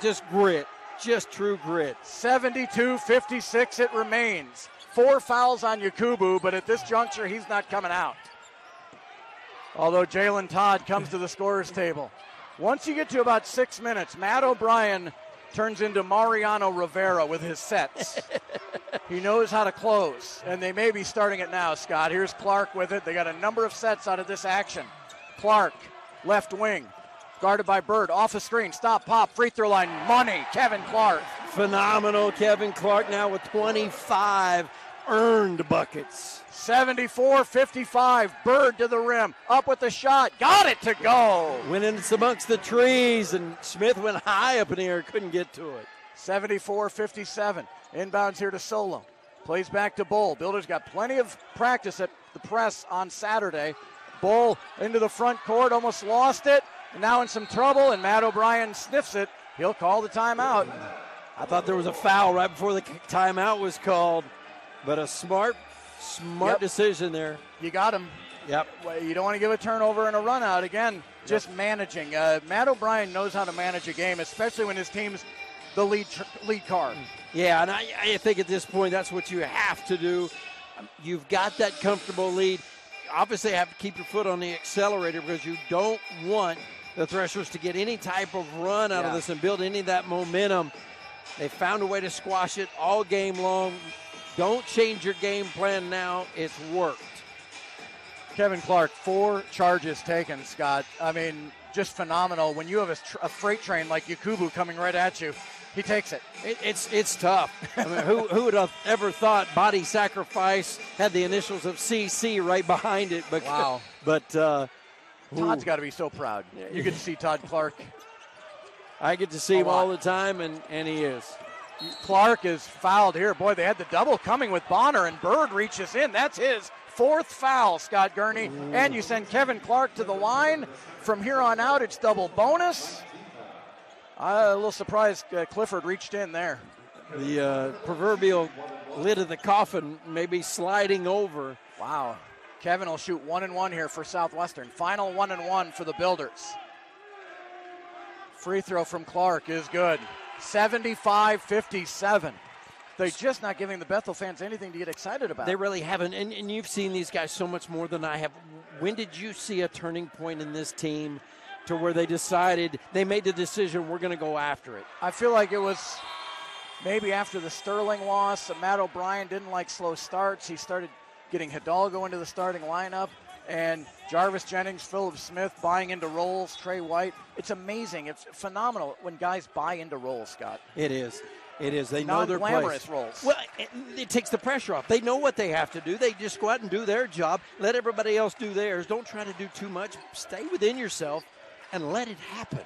just grit, just true grit. 72 56 it remains. Four fouls on Yakubu, but at this juncture, he's not coming out. Although Jalen Todd comes to the scorer's table. Once you get to about six minutes, Matt O'Brien turns into Mariano Rivera with his sets. he knows how to close, and they may be starting it now, Scott. Here's Clark with it. They got a number of sets out of this action. Clark, left wing, guarded by Bird, off the screen, stop, pop, free throw line, money, Kevin Clark. Phenomenal Kevin Clark now with 25 earned buckets. 74 55. Bird to the rim. Up with the shot. Got it to go. Went in amongst the trees, and Smith went high up in the air, couldn't get to it. 74 57. Inbounds here to Solo. Plays back to Bull. Builder's got plenty of practice at the press on Saturday. Bull into the front court, almost lost it. Now in some trouble, and Matt O'Brien sniffs it. He'll call the timeout. I thought there was a foul right before the timeout was called, but a smart, smart Yep. decision there. You got him. Yep. Well, You don't want to give a turnover and a run out. Again, just managing. Uh, Matt O'Brien knows how to manage a game, especially when his team's the lead tr- lead card. Yeah, and I, I think at this point that's what you have to do. You've got that comfortable lead. Obviously, you have to keep your foot on the accelerator because you don't want the Threshers to get any type of run out of this and build any of that momentum. They found a way to squash it all game long. Don't change your game plan now. It's worked. Kevin Clark, four charges taken, Scott. I mean, just phenomenal. When you have a, tr- a freight train like Yakubu coming right at you, he takes it. It, it's it's tough. I mean, who who would have ever thought body sacrifice had the initials of CC right behind it? But Wow. but uh, Todd's ooh, got to be so proud. You get to see Todd Clark. I get to see him all the time, and and he is. Clark is fouled here. Boy, they had the double coming with Bonner, and Bird reaches in. That's his fourth foul, Scott Gurney. And you send Kevin Clark to the line. From here on out, it's double bonus. Uh, a little surprised uh, Clifford reached in there. The uh, proverbial lid of the coffin may be sliding over. Wow. Kevin will shoot one and one here for Southwestern. Final one and one for the Builders. Free throw from Clark is good. 75 57. They're just not giving the Bethel fans anything to get excited about. They really haven't, and, and you've seen these guys so much more than I have. When did you see a turning point in this team to where they decided they made the decision we're going to go after it? I feel like it was maybe after the Sterling loss. Matt O'Brien didn't like slow starts. He started getting Hidalgo into the starting lineup, and Jarvis Jennings, Philip Smith buying into roles. Trey White. It's amazing. It's phenomenal when guys buy into roles, Scott. It is. It is. They know their place. Roles. Well, it, it takes the pressure off. They know what they have to do. They just go out and do their job. Let everybody else do theirs. Don't try to do too much. Stay within yourself and let it happen.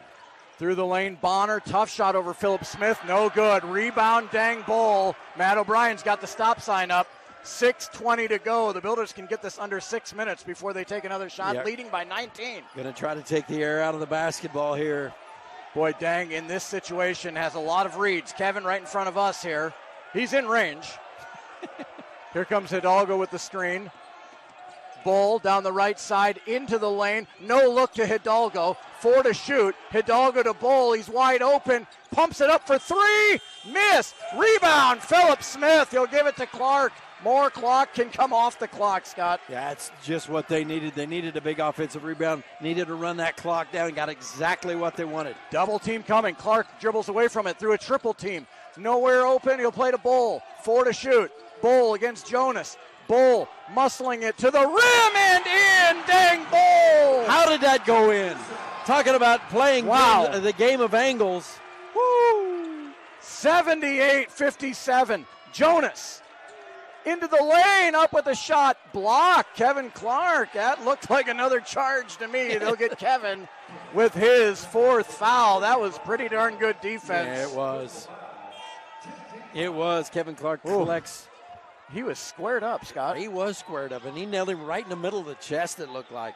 Through the lane, Bonner, tough shot over Philip Smith, no good. Rebound, dang bull. Matt O'Brien's got the stop sign up. 6.20 to go. The Builders can get this under six minutes before they take another shot, Yep. leading by 19. Going to try to take the air out of the basketball here. Boy, Dang in this situation has a lot of reads. Kevin right in front of us here. He's in range. here comes Hidalgo with the screen. Bull down the right side into the lane. No look to Hidalgo. Four to shoot. Hidalgo to Bull. He's wide open. Pumps it up for three. Miss. Rebound. Philip Smith. He'll give it to Clark. More clock can come off the clock, Scott. That's just what they needed. They needed a big offensive rebound, needed to run that clock down, got exactly what they wanted. Double team coming. Clark dribbles away from it through a triple team. Nowhere open. He'll play to Bull. Four to shoot. Bull against Jonas. Bull muscling it to the rim and in. Dang Bull. How did that go in? Talking about playing Wow. the game of angles. Woo! 78 57. Jonas into the lane, up with a shot. Block. Kevin Clark. That looked like another charge to me. They'll get Kevin with his fourth foul. That was pretty darn good defense. Yeah, it was. It was. Kevin Clark Ooh. collects. He was squared up, Scott. He was squared up, and he nailed him right in the middle of the chest, it looked like.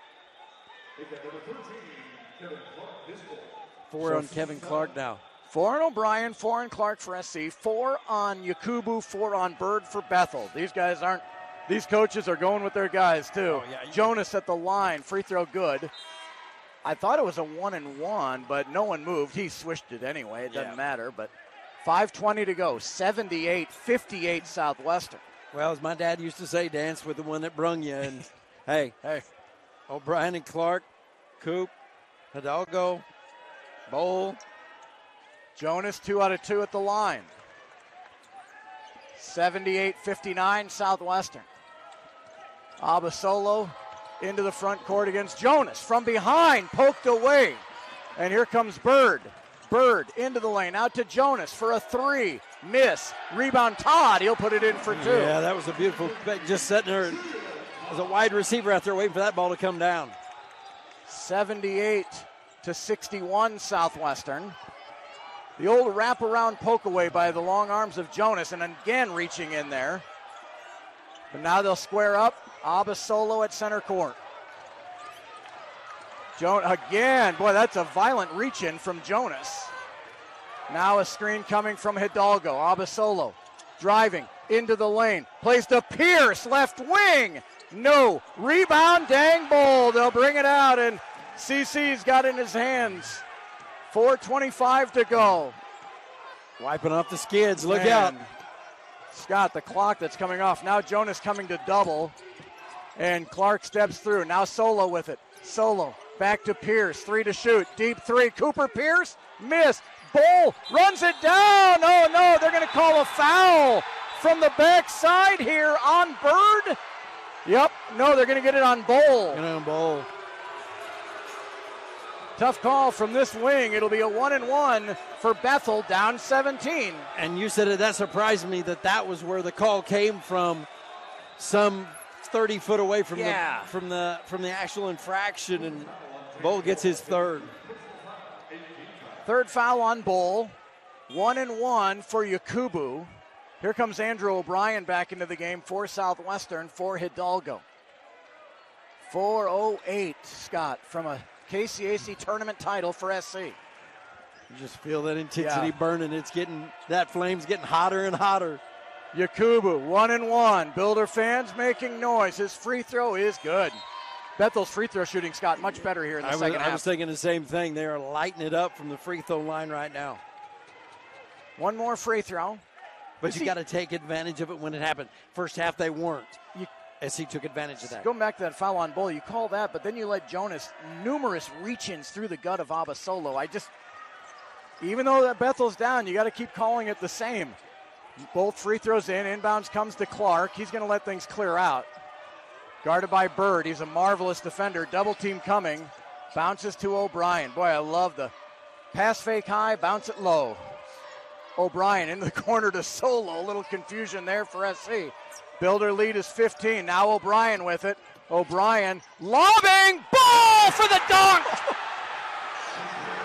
Four So on Kevin Clark now. Four on O'Brien, four on Clark for SC, four on Yakubu, four on Bird for Bethel. These guys aren't. These coaches are going with their guys too. Oh, yeah. Jonas at the line, free throw good. I thought it was a one and one, but no one moved. He swished it anyway. It doesn't Yeah. matter. But 5:20 to go. 78-58 Southwestern. Well, as my dad used to say, dance with the one that brung you. And hey, Hey, O'Brien and Clark, Coop, Hidalgo, Bowl. Jonas two out of two at the line. 78-59 Southwestern. Abasolo into the front court against Jonas. From behind, poked away. And here comes Bird. Bird into the lane, out to Jonas for a three. Miss. Rebound Todd. He'll put it in for two. Yeah, that was a beautiful. Just sitting there. There's a wide receiver out there waiting for that ball to come down. 78 to 61 Southwestern. The old wraparound poke away by the long arms of Jonas, and again reaching in there. But now they'll square up. Abasolo at center court. Joan again, boy, that's a violent reach in from Jonas. Now a screen coming from Hidalgo. Abasolo driving into the lane. Plays to Pierce, left wing. No. Rebound, dang ball. They'll bring it out, and CC's got in his hands. 4.25 to go. Wiping off the skids. Look Man. out. Scott, the clock that's coming off. Now Jonas coming to double. And Clark steps through. Now Solo with it. Solo back to Pierce. Three to shoot. Deep three. Cooper Pierce. Miss. Bull runs it down. Oh no, they're going to call a foul from the backside here on Bird. Yep. No, they're going to get it on Bull. Get on Bowl. Tough call from this wing. It'll be a one and one for Bethel down 17. And you said it. That surprised me that that was where the call came from. Some 30 foot away from Yeah. the from the from the actual infraction, and Bowl gets his third. Third foul on Bull. One and one for Yakubu. Here comes Andrew O'Brien back into the game for Southwestern for Hidalgo. 408, Scott, from a KCAC tournament title for SC. You just feel that intensity Yeah. burning. It's getting that flame's getting hotter and hotter. Yakubu, one and one. Builder fans making noise. His free throw is good. Bethel's free throw shooting, Scott, much better here in the I was, second I was thinking the same thing. They are lighting it up from the free throw line right now. One more free throw. But You you got to take advantage of it when it happened. First half they weren't. You- he took advantage of that. Going back to that foul on Bull, you call that, but then you let Jonas numerous reach-ins through the gut of Abasolo. I just, even though that Bethel's down, you got to keep calling it the same. Both free throws in, inbounds comes to Clark. He's going to let things clear out. Guarded by Bird, he's a marvelous defender. Double team coming, bounces to O'Brien. Boy, I love the pass fake high, bounce it low. O'Brien into the corner to Solo. A little confusion there for SC. Builder lead is 15. Now O'Brien with it. O'Brien lobbing ball for the dunk.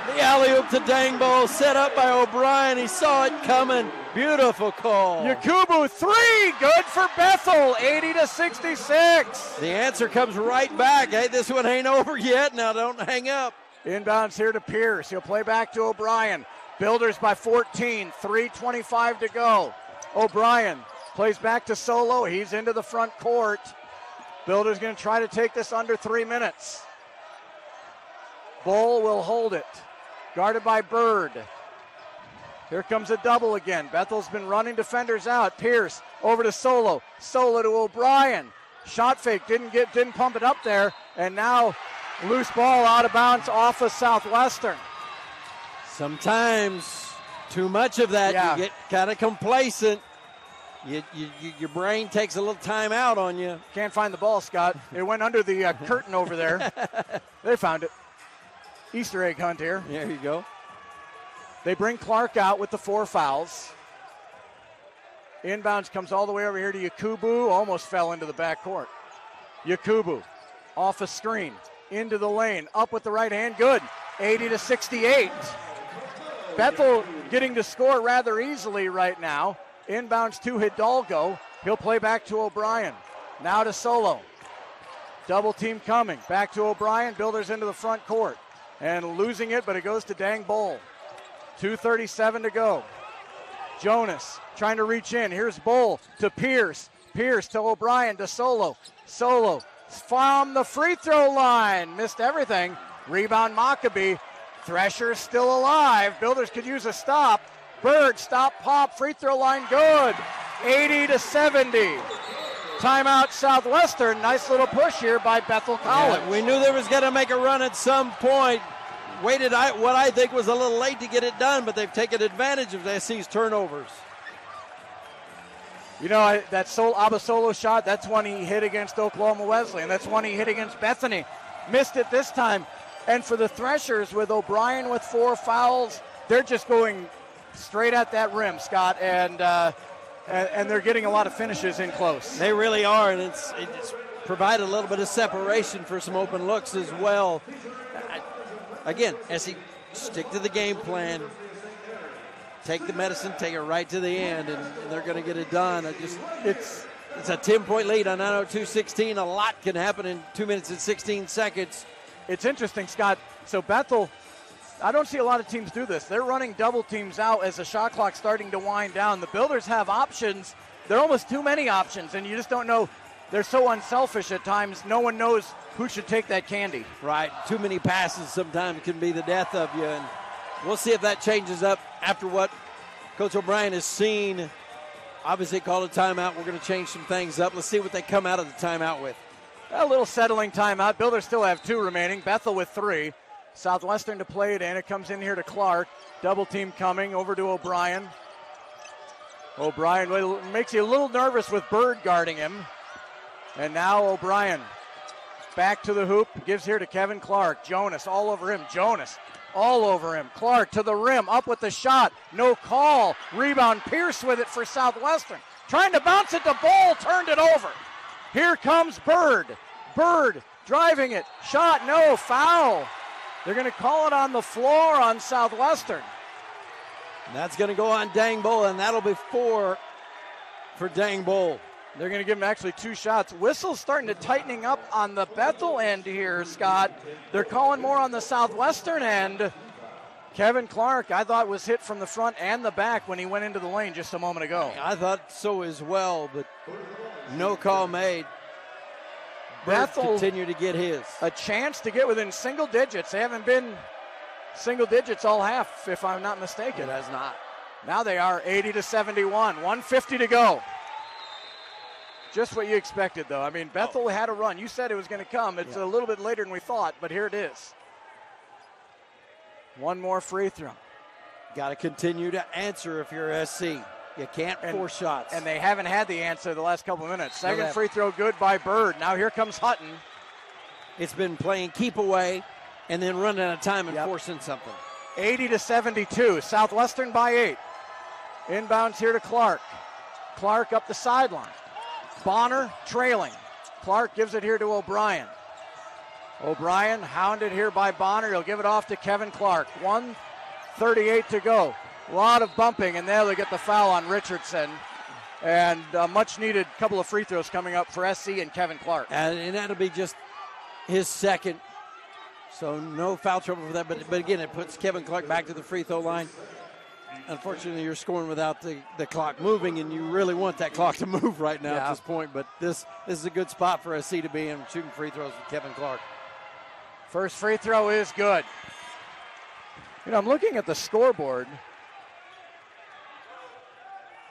the alley oop to Dangbo, set up by O'Brien. He saw it coming. Beautiful call. Yakubu three, good for Bethel, 80 to 66. The answer comes right back. Hey, this one ain't over yet. Now don't hang up. Inbounds here to Pierce. He'll play back to O'Brien. Builders by 14, 3.25 to go. O'Brien plays back to Solo. He's into the front court. Builders going to try to take this under three minutes. Bull will hold it. Guarded by Bird. Here comes a double again. Bethel's been running defenders out. Pierce over to Solo. Solo to O'Brien. Shot fake didn't get didn't pump it up there, and now loose ball out of bounds off of Southwestern. Sometimes too much of that, Yeah. you get kind of complacent. You, you, you, your brain takes a little time out on you. Can't find the ball, Scott. It went under the uh, curtain over there. They found it. Easter egg hunt here. There you go. They bring Clark out with the four fouls. Inbounds comes all the way over here to Yakubu. Almost fell into the backcourt. Yakubu off a screen into the lane. Up with the right hand. Good. 80 to 68. Bethel getting to score rather easily right now. Inbounds to Hidalgo. He'll play back to O'Brien. Now to Solo. Double team coming. Back to O'Brien. Builders into the front court. And losing it, but it goes to Dang Bowl. 2.37 to go. Jonas trying to reach in. Here's Bull to Pierce. Pierce to O'Brien to Solo. Solo from the free throw line. Missed everything. Rebound Mockabee. Thresher still alive. Builders could use a stop. Bird stop pop free throw line good. 80 to 70. Timeout Southwestern. Nice little push here by Bethel College. Yeah, we knew they was going to make a run at some point. Waited I, what I think was a little late to get it done, but they've taken advantage of SC's turnovers. You know, I, that Sol, Abasolo shot, that's one he hit against Oklahoma Wesleyan. That's one he hit against Bethany. Missed it this time. And for the Threshers, with O'Brien with four fouls, they're just going straight at that rim, Scott, and, uh, and, they're getting a lot of finishes in close. They really are, and it's, it's provided a little bit of separation for some open looks as well. I- Again, he stick to the game plan, take the medicine, take it right to the end, and, and they're going to get it done. I just It's it's a 10 point lead on 902-16. A lot can happen in two minutes and 16 seconds. it's interesting, Scott. So Bethel, I don't see a lot of teams do this. They're running double teams out as the shot clock's starting to wind down. The Builders have options. They're almost too many options, and you just don't know. They're so unselfish at times. No one knows who should take that candy. Right. Too many passes sometimes can be the death of you. And we'll see if that changes up after what Coach O'Brien has seen. Obviously, called a timeout. We're going to change some things up. Let's see what they come out of the timeout with. A little settling timeout. Builders still have two remaining. Bethel with three. Southwestern to play it in. It comes in here to Clark. Double team coming over to O'Brien. O'Brien makes you a little nervous with Bird guarding him. And now O'Brien back to the hoop. Gives here to Kevin Clark. Jonas all over him. Jonas all over him. Clark to the rim. Up with the shot. No call. Rebound. Pierce with it for Southwestern. Trying to bounce it to Ball, Turned it over. Here comes Bird. Bird driving it. Shot. No. Foul. They're going to call it on the floor on Southwestern. And that's going to go on Dang Bowl, and that'll be four for Dang Bowl. They're going to give him actually two shots. Whistle's starting to tightening up on the Bethel end here, Scott. They're calling more on the Southwestern end. Kevin Clark, I thought was hit from the front and the back when he went into the lane just a moment ago. I thought so as well, but no call made. Bethel- continue to get his. A chance to get within single digits. They haven't been single digits all half, if I'm not mistaken. It has not. Now they are 80 to 71, 150 to go. Just what you expected, though. I mean, Bethel oh. had a run. You said it was going to come. It's Yeah. a little bit later than we thought, but here it is. One more free throw. Got to continue to answer if you're SC. You can't And- force shots. And they haven't had the answer the last couple of minutes. Second free throw good by Bird. Now here comes Hutton. it's been playing keep away and then running out of time and Yep. forcing something. 80 to 72. Southwestern by eight. Inbounds here to Clark. Clark up the sideline. Bonner trailing. Clark gives it here to O'Brien. O'Brien hounded here by Bonner. He'll give it off to Kevin Clark. 138 to go. A lot of bumping, and there they get the foul on Richardson. And a much needed couple of free throws coming up for SC and Kevin Clark. And, and that'll be just his second. So no foul trouble for that. But, but again, it puts Kevin Clark back to the free throw line. Unfortunately, you're scoring without the, the clock moving, and you really want that clock to move right now Yeah. at this point. But this, this is a good spot for SC to be in shooting free throws with Kevin Clark. First free throw is good. You know, I'm looking at the scoreboard.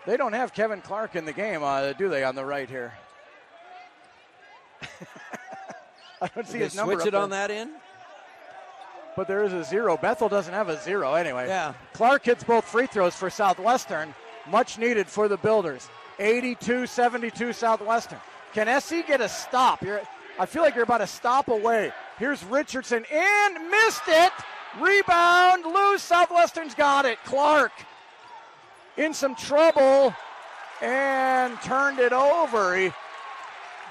They don't have Kevin Clark in the game, uh, do they, on the right here? I don't see Did they his number. switch it there. on that end? But there is a zero. Bethel doesn't have a zero anyway. Yeah. Clark hits both free throws for Southwestern. Much needed for the Builders. 82 72 Southwestern. Can SC get a stop? You're, I feel like you're about a stop away. Here's Richardson and missed it. Rebound, loose. Southwestern's got it. Clark in some trouble and turned it over. He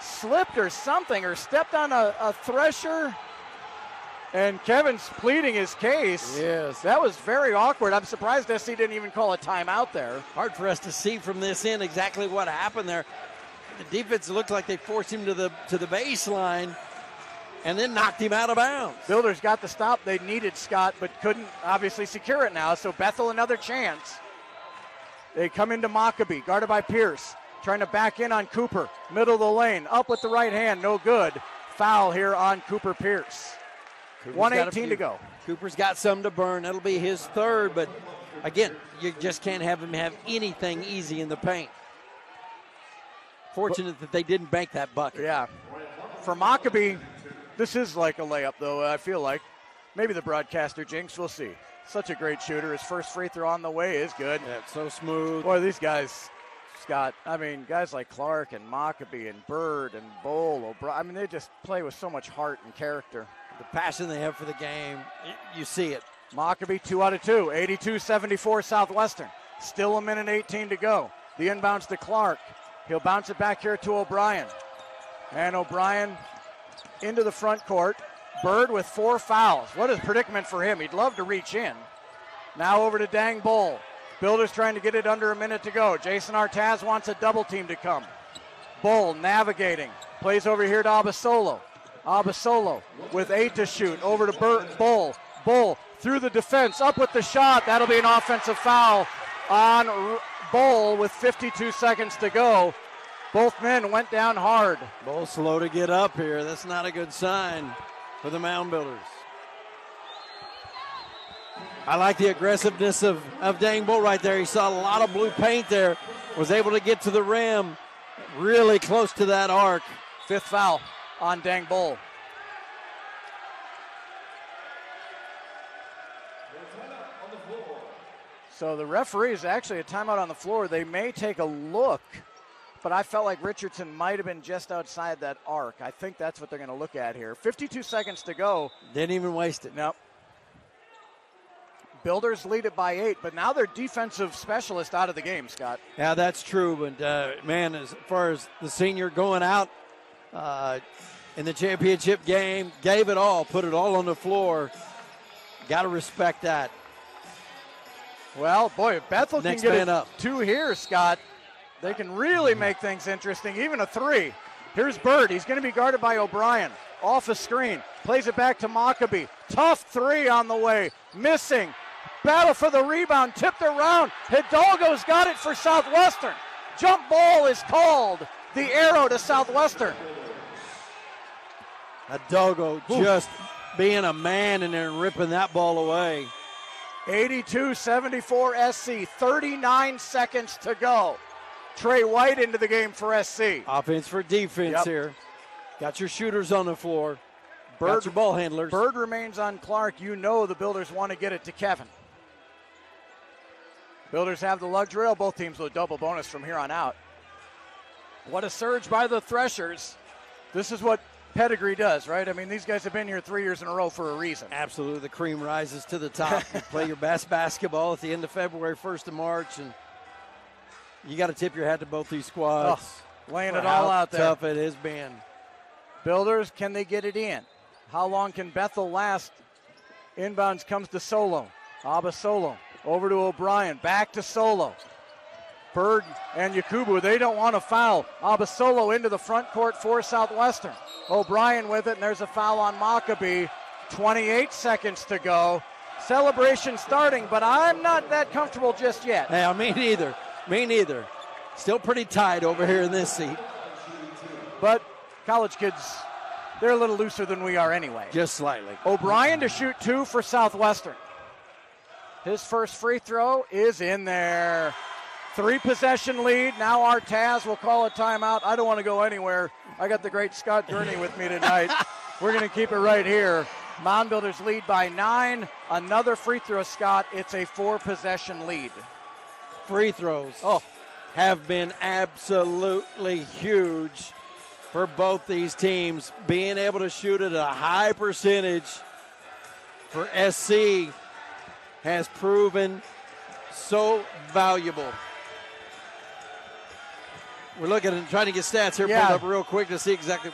slipped or something or stepped on a, a thresher. And Kevin's pleading his case. Yes. That was very awkward. I'm surprised SC didn't even call a timeout there. Hard for us to see from this end exactly what happened there. The defense looked like they forced him to the to the baseline and then knocked him out of bounds. Builders got the stop they needed, Scott, but couldn't obviously secure it now. So Bethel another chance. They come into Mockabee, guarded by Pierce, trying to back in on Cooper. Middle of the lane, up with the right hand, no good. Foul here on Cooper Pierce. Cooper's got a 118 to go. Cooper's got some to burn. That'll be his third, but again, you just can't have him have anything easy in the paint. Fortunate that they didn't bank that bucket. Yeah. For Mockabee, this is like a layup, though, I feel like. Maybe the broadcaster jinx, we'll see. Such a great shooter. His first free throw on the way is good. Yeah, it's so smooth. Boy, these guys, Scott, I mean, guys like Clark and Mockabee and Bird and Bowl, O'Brien, I mean, they just play with so much heart and character. The passion they have for the game, you see it. Mockabee, two out of two, 82 74 Southwestern. Still a minute 18 to go. The inbounds to Clark. He'll bounce it back here to O'Brien. And O'Brien into the front court. Bird with four fouls. What a predicament for him. He'd love to reach in. Now over to Dang Bull. Builders trying to get it under a minute to go. Jason Artaz wants a double team to come. Bull navigating. Plays over here to Abasolo. Abasolo with eight to shoot. Over to Burt Bull. Bull through the defense. Up with the shot. That'll be an offensive foul on R- Bull with 52 seconds to go. Both men went down hard. Both slow to get up here. That's not a good sign for the mound builders. I like the aggressiveness of, of Dang Bull right there. He saw a lot of blue paint there, was able to get to the rim really close to that arc. Fifth foul on Dang Bull. So the referee is actually a timeout on the floor. They may take a look, but I felt like Richardson might have been just outside that arc. I think that's what they're going to look at here. 52 seconds to go. Didn't even waste it. Nope. Builders lead it by eight, but now their defensive specialist out of the game, Scott. Yeah, that's true. But uh, man, as far as the senior going out uh, in the championship game, gave it all, put it all on the floor. Got to respect that. Well, boy, if Bethel Next can get man a up. two here, Scott, they can really mm-hmm. make things interesting, even a three. Here's Bird. He's going to be guarded by O'Brien. Off a screen. Plays it back to Mockabee. Tough three on the way. Missing. Battle for the rebound. Tipped around. Hidalgo's got it for Southwestern. Jump ball is called. The arrow to Southwestern. Hidalgo just being a man and then ripping that ball away. 82 74 SC. 39 seconds to go. Trey White into the game for SC. Offense for defense Yep. here. Got your shooters on the floor. Bird- Got your ball handlers. Bird remains on Clark. You know the Builders want to get it to Kevin. Builders have the luxury. Oh, both teams will double bonus from here on out. What a surge by the Threshers. This is what pedigree does, right? I mean, these guys have been here three years in a row for a reason. Absolutely, the cream rises to the top. you play your best basketball at the end of February, 1st of March, and You got to tip your hat to both these squads. Oh, laying it all out there. Tough it has been. Builders, can they get it in? How long can Bethel last? Inbounds comes to Solo. Abasolo. Over to O'Brien. Back to Solo. Bird and Yakubu, they don't want to foul. Abasolo into the front court for Southwestern. O'Brien with it, and there's a foul on Mockabee. 28 seconds to go. Celebration starting, but I'm not that comfortable just yet. Yeah, me neither. Me neither. Still pretty tight over here in this seat. But college kids, they're a little looser than we are anyway. Just slightly. O'Brien to shoot two for Southwestern. His first free throw is in there. Three possession lead. Now Artaz will call a timeout. I don't want to go anywhere. I got the great Scott Gurney with me tonight. We're going to keep it right here. Mound Builders lead by nine. Another free throw, Scott. It's a four possession lead. Free throws oh, have been absolutely huge for both these teams. Being able to shoot at a high percentage for SC has proven so valuable. We're looking and trying to get stats here Yeah. pulled up real quick to see exactly.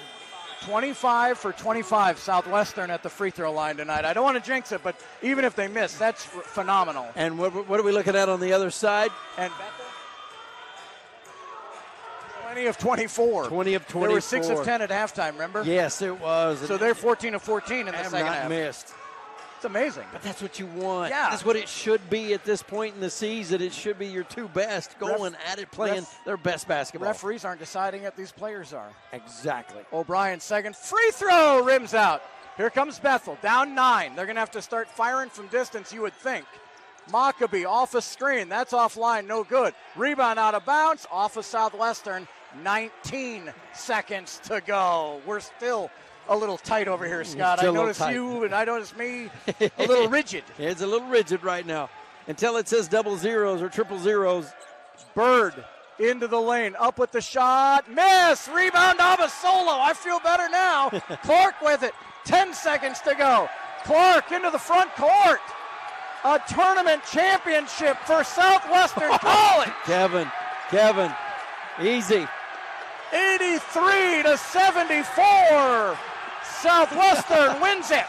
25 for 25 Southwestern at the free throw line tonight. I don't want to jinx it, but even if they miss, that's phenomenal. And what, what are we looking at on the other side? And Bethel, 20 of 24. 20 of 24. They were 6 of 10 at halftime, remember? Yes, it was. So they're 14 of 14 in the second not half. missed. It's amazing. But that's what you want. Yeah. That's what it should be at this point in the season. It should be your two best going at it, playing ref- their best basketball. Referees aren't deciding it, these players are. Exactly. O'Brien, second free throw rims out. Here comes Bethel, down nine. They're going to have to start firing from distance, you would think. Mockabee off a screen. That's offline, no good. Rebound out of bounds, off of Southwestern. 19 seconds to go. We're still a little tight over here, Scott. I Still a little notice you and I notice me a little rigid. It's a little rigid right now. Until it says double zeros or triple zeros. Bird into the lane, up with the shot, miss, rebound off solo. I feel better now. Clark with it, 10 seconds to go. Clark into the front court. A tournament championship for Southwestern College. Kevin, Kevin, easy. 83 to 74. Southwestern wins it.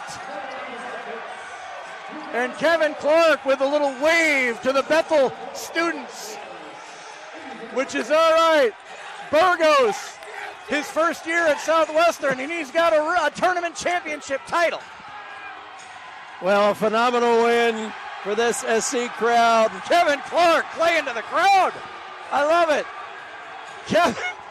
And Kevin Clark with a little wave to the Bethel students, which is all right. Burgos, his first year at Southwestern, and he's got a, a tournament championship title. Well, a phenomenal win for this SC crowd. Kevin Clark playing to the crowd. I love it. Kevin.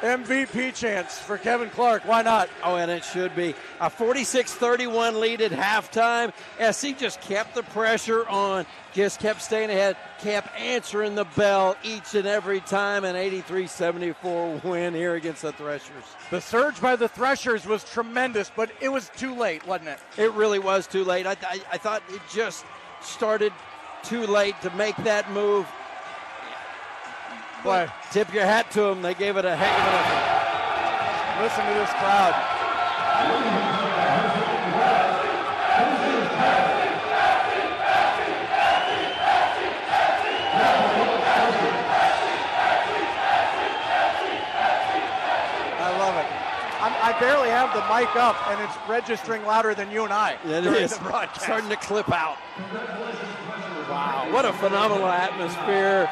MVP chance for Kevin Clark. Why not? Oh, and it should be. A 46 31 lead at halftime. SC just kept the pressure on, just kept staying ahead, kept answering the bell each and every time. An 83 74 win here against the Threshers. The surge by the Threshers was tremendous, but it was too late, wasn't it? It really was too late. I, I, I thought it just started too late to make that move. Boy, Tip your hat to them. They gave it a heck of an effort. listen to this crowd. I love it. I'm, I barely have the mic up, and it's registering louder than you and I It during is the broadcast. starting to clip out. Wow, what a phenomenal atmosphere.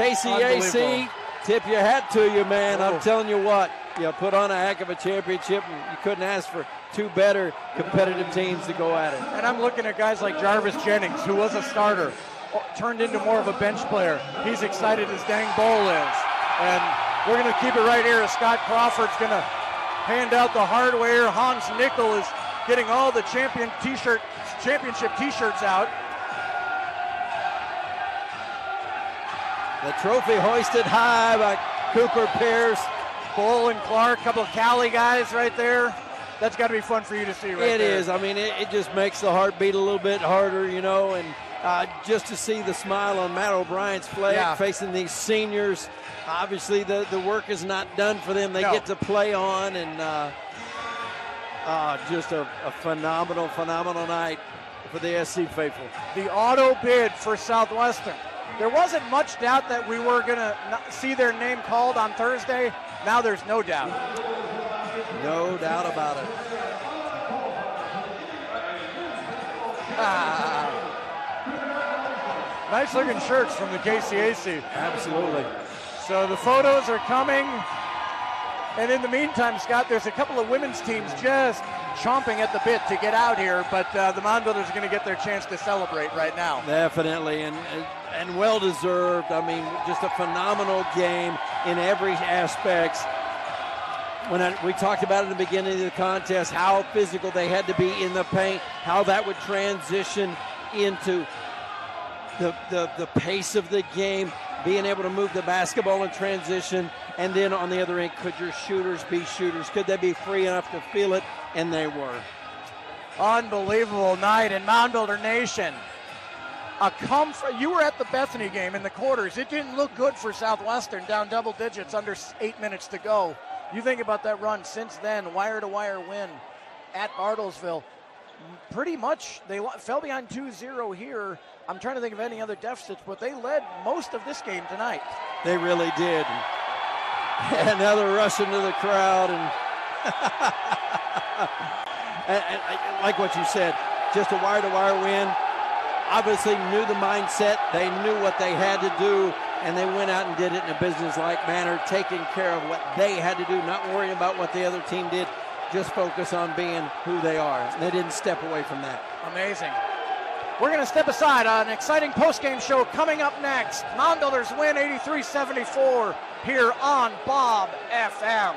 KCAC, tip your hat to you, man. Oh. I'm telling you what, you put on a heck of a championship, and you couldn't ask for two better competitive teams to go at it. And I'm looking at guys like Jarvis Jennings, who was a starter, turned into more of a bench player. He's excited as dang Bowl is. And we're going to keep it right here as Scott Crawford's going to hand out the hardware. Hans Nickel is getting all the champion t-shirt, championship t-shirts out. The trophy hoisted high by Cooper Pierce. Bull and Clark, couple of Cali guys right there. That's got to be fun for you to see right It there. is. I mean, it, it just makes the heart beat a little bit harder, you know, and uh, just to see the smile on Matt O'Brien's face Yeah. facing these seniors. Obviously, the, the work is not done for them. They No. get to play on, and uh, uh, just a, a phenomenal, phenomenal night for the SC faithful. The auto bid for Southwestern there wasn't much doubt that we were going to see their name called on Thursday. Now there's no doubt. No doubt about it. Ah. Nice looking shirts from the KCAC. Absolutely. So the photos are coming. And in the meantime, Scott, there's a couple of women's teams just chomping at the bit to get out here, but uh, the Mound Builders are going to get their chance to celebrate right now. Definitely, and and well deserved. I mean, just a phenomenal game in every aspect. When I, we talked about in the beginning of the contest, how physical they had to be in the paint, how that would transition into the, the, the pace of the game, being able to move the basketball in transition, and then on the other end, could your shooters be shooters? Could they be free enough to feel it? And they were. Unbelievable night in Mound Builder Nation. A come from, you were at the Bethany game in the quarters. It didn't look good for Southwestern, down double digits, under eight minutes to go. You think about that run since then, wire to wire win at Bartlesville. Pretty much, they fell behind 2 0 here I'm trying to think of any other deficits, but they led most of this game tonight. They really did. Another rush into the crowd, and, and, and, like what you said, just a wire-to-wire win. Obviously, knew the mindset. They knew what they had to do, and they went out and did it in a business-like manner, taking care of what they had to do, not worrying about what the other team did. Just focus on being who they are. They didn't step away from that. Amazing. We're going to step aside. An exciting post-game show coming up next. Mound Builders win 83-74 here on Bob FM.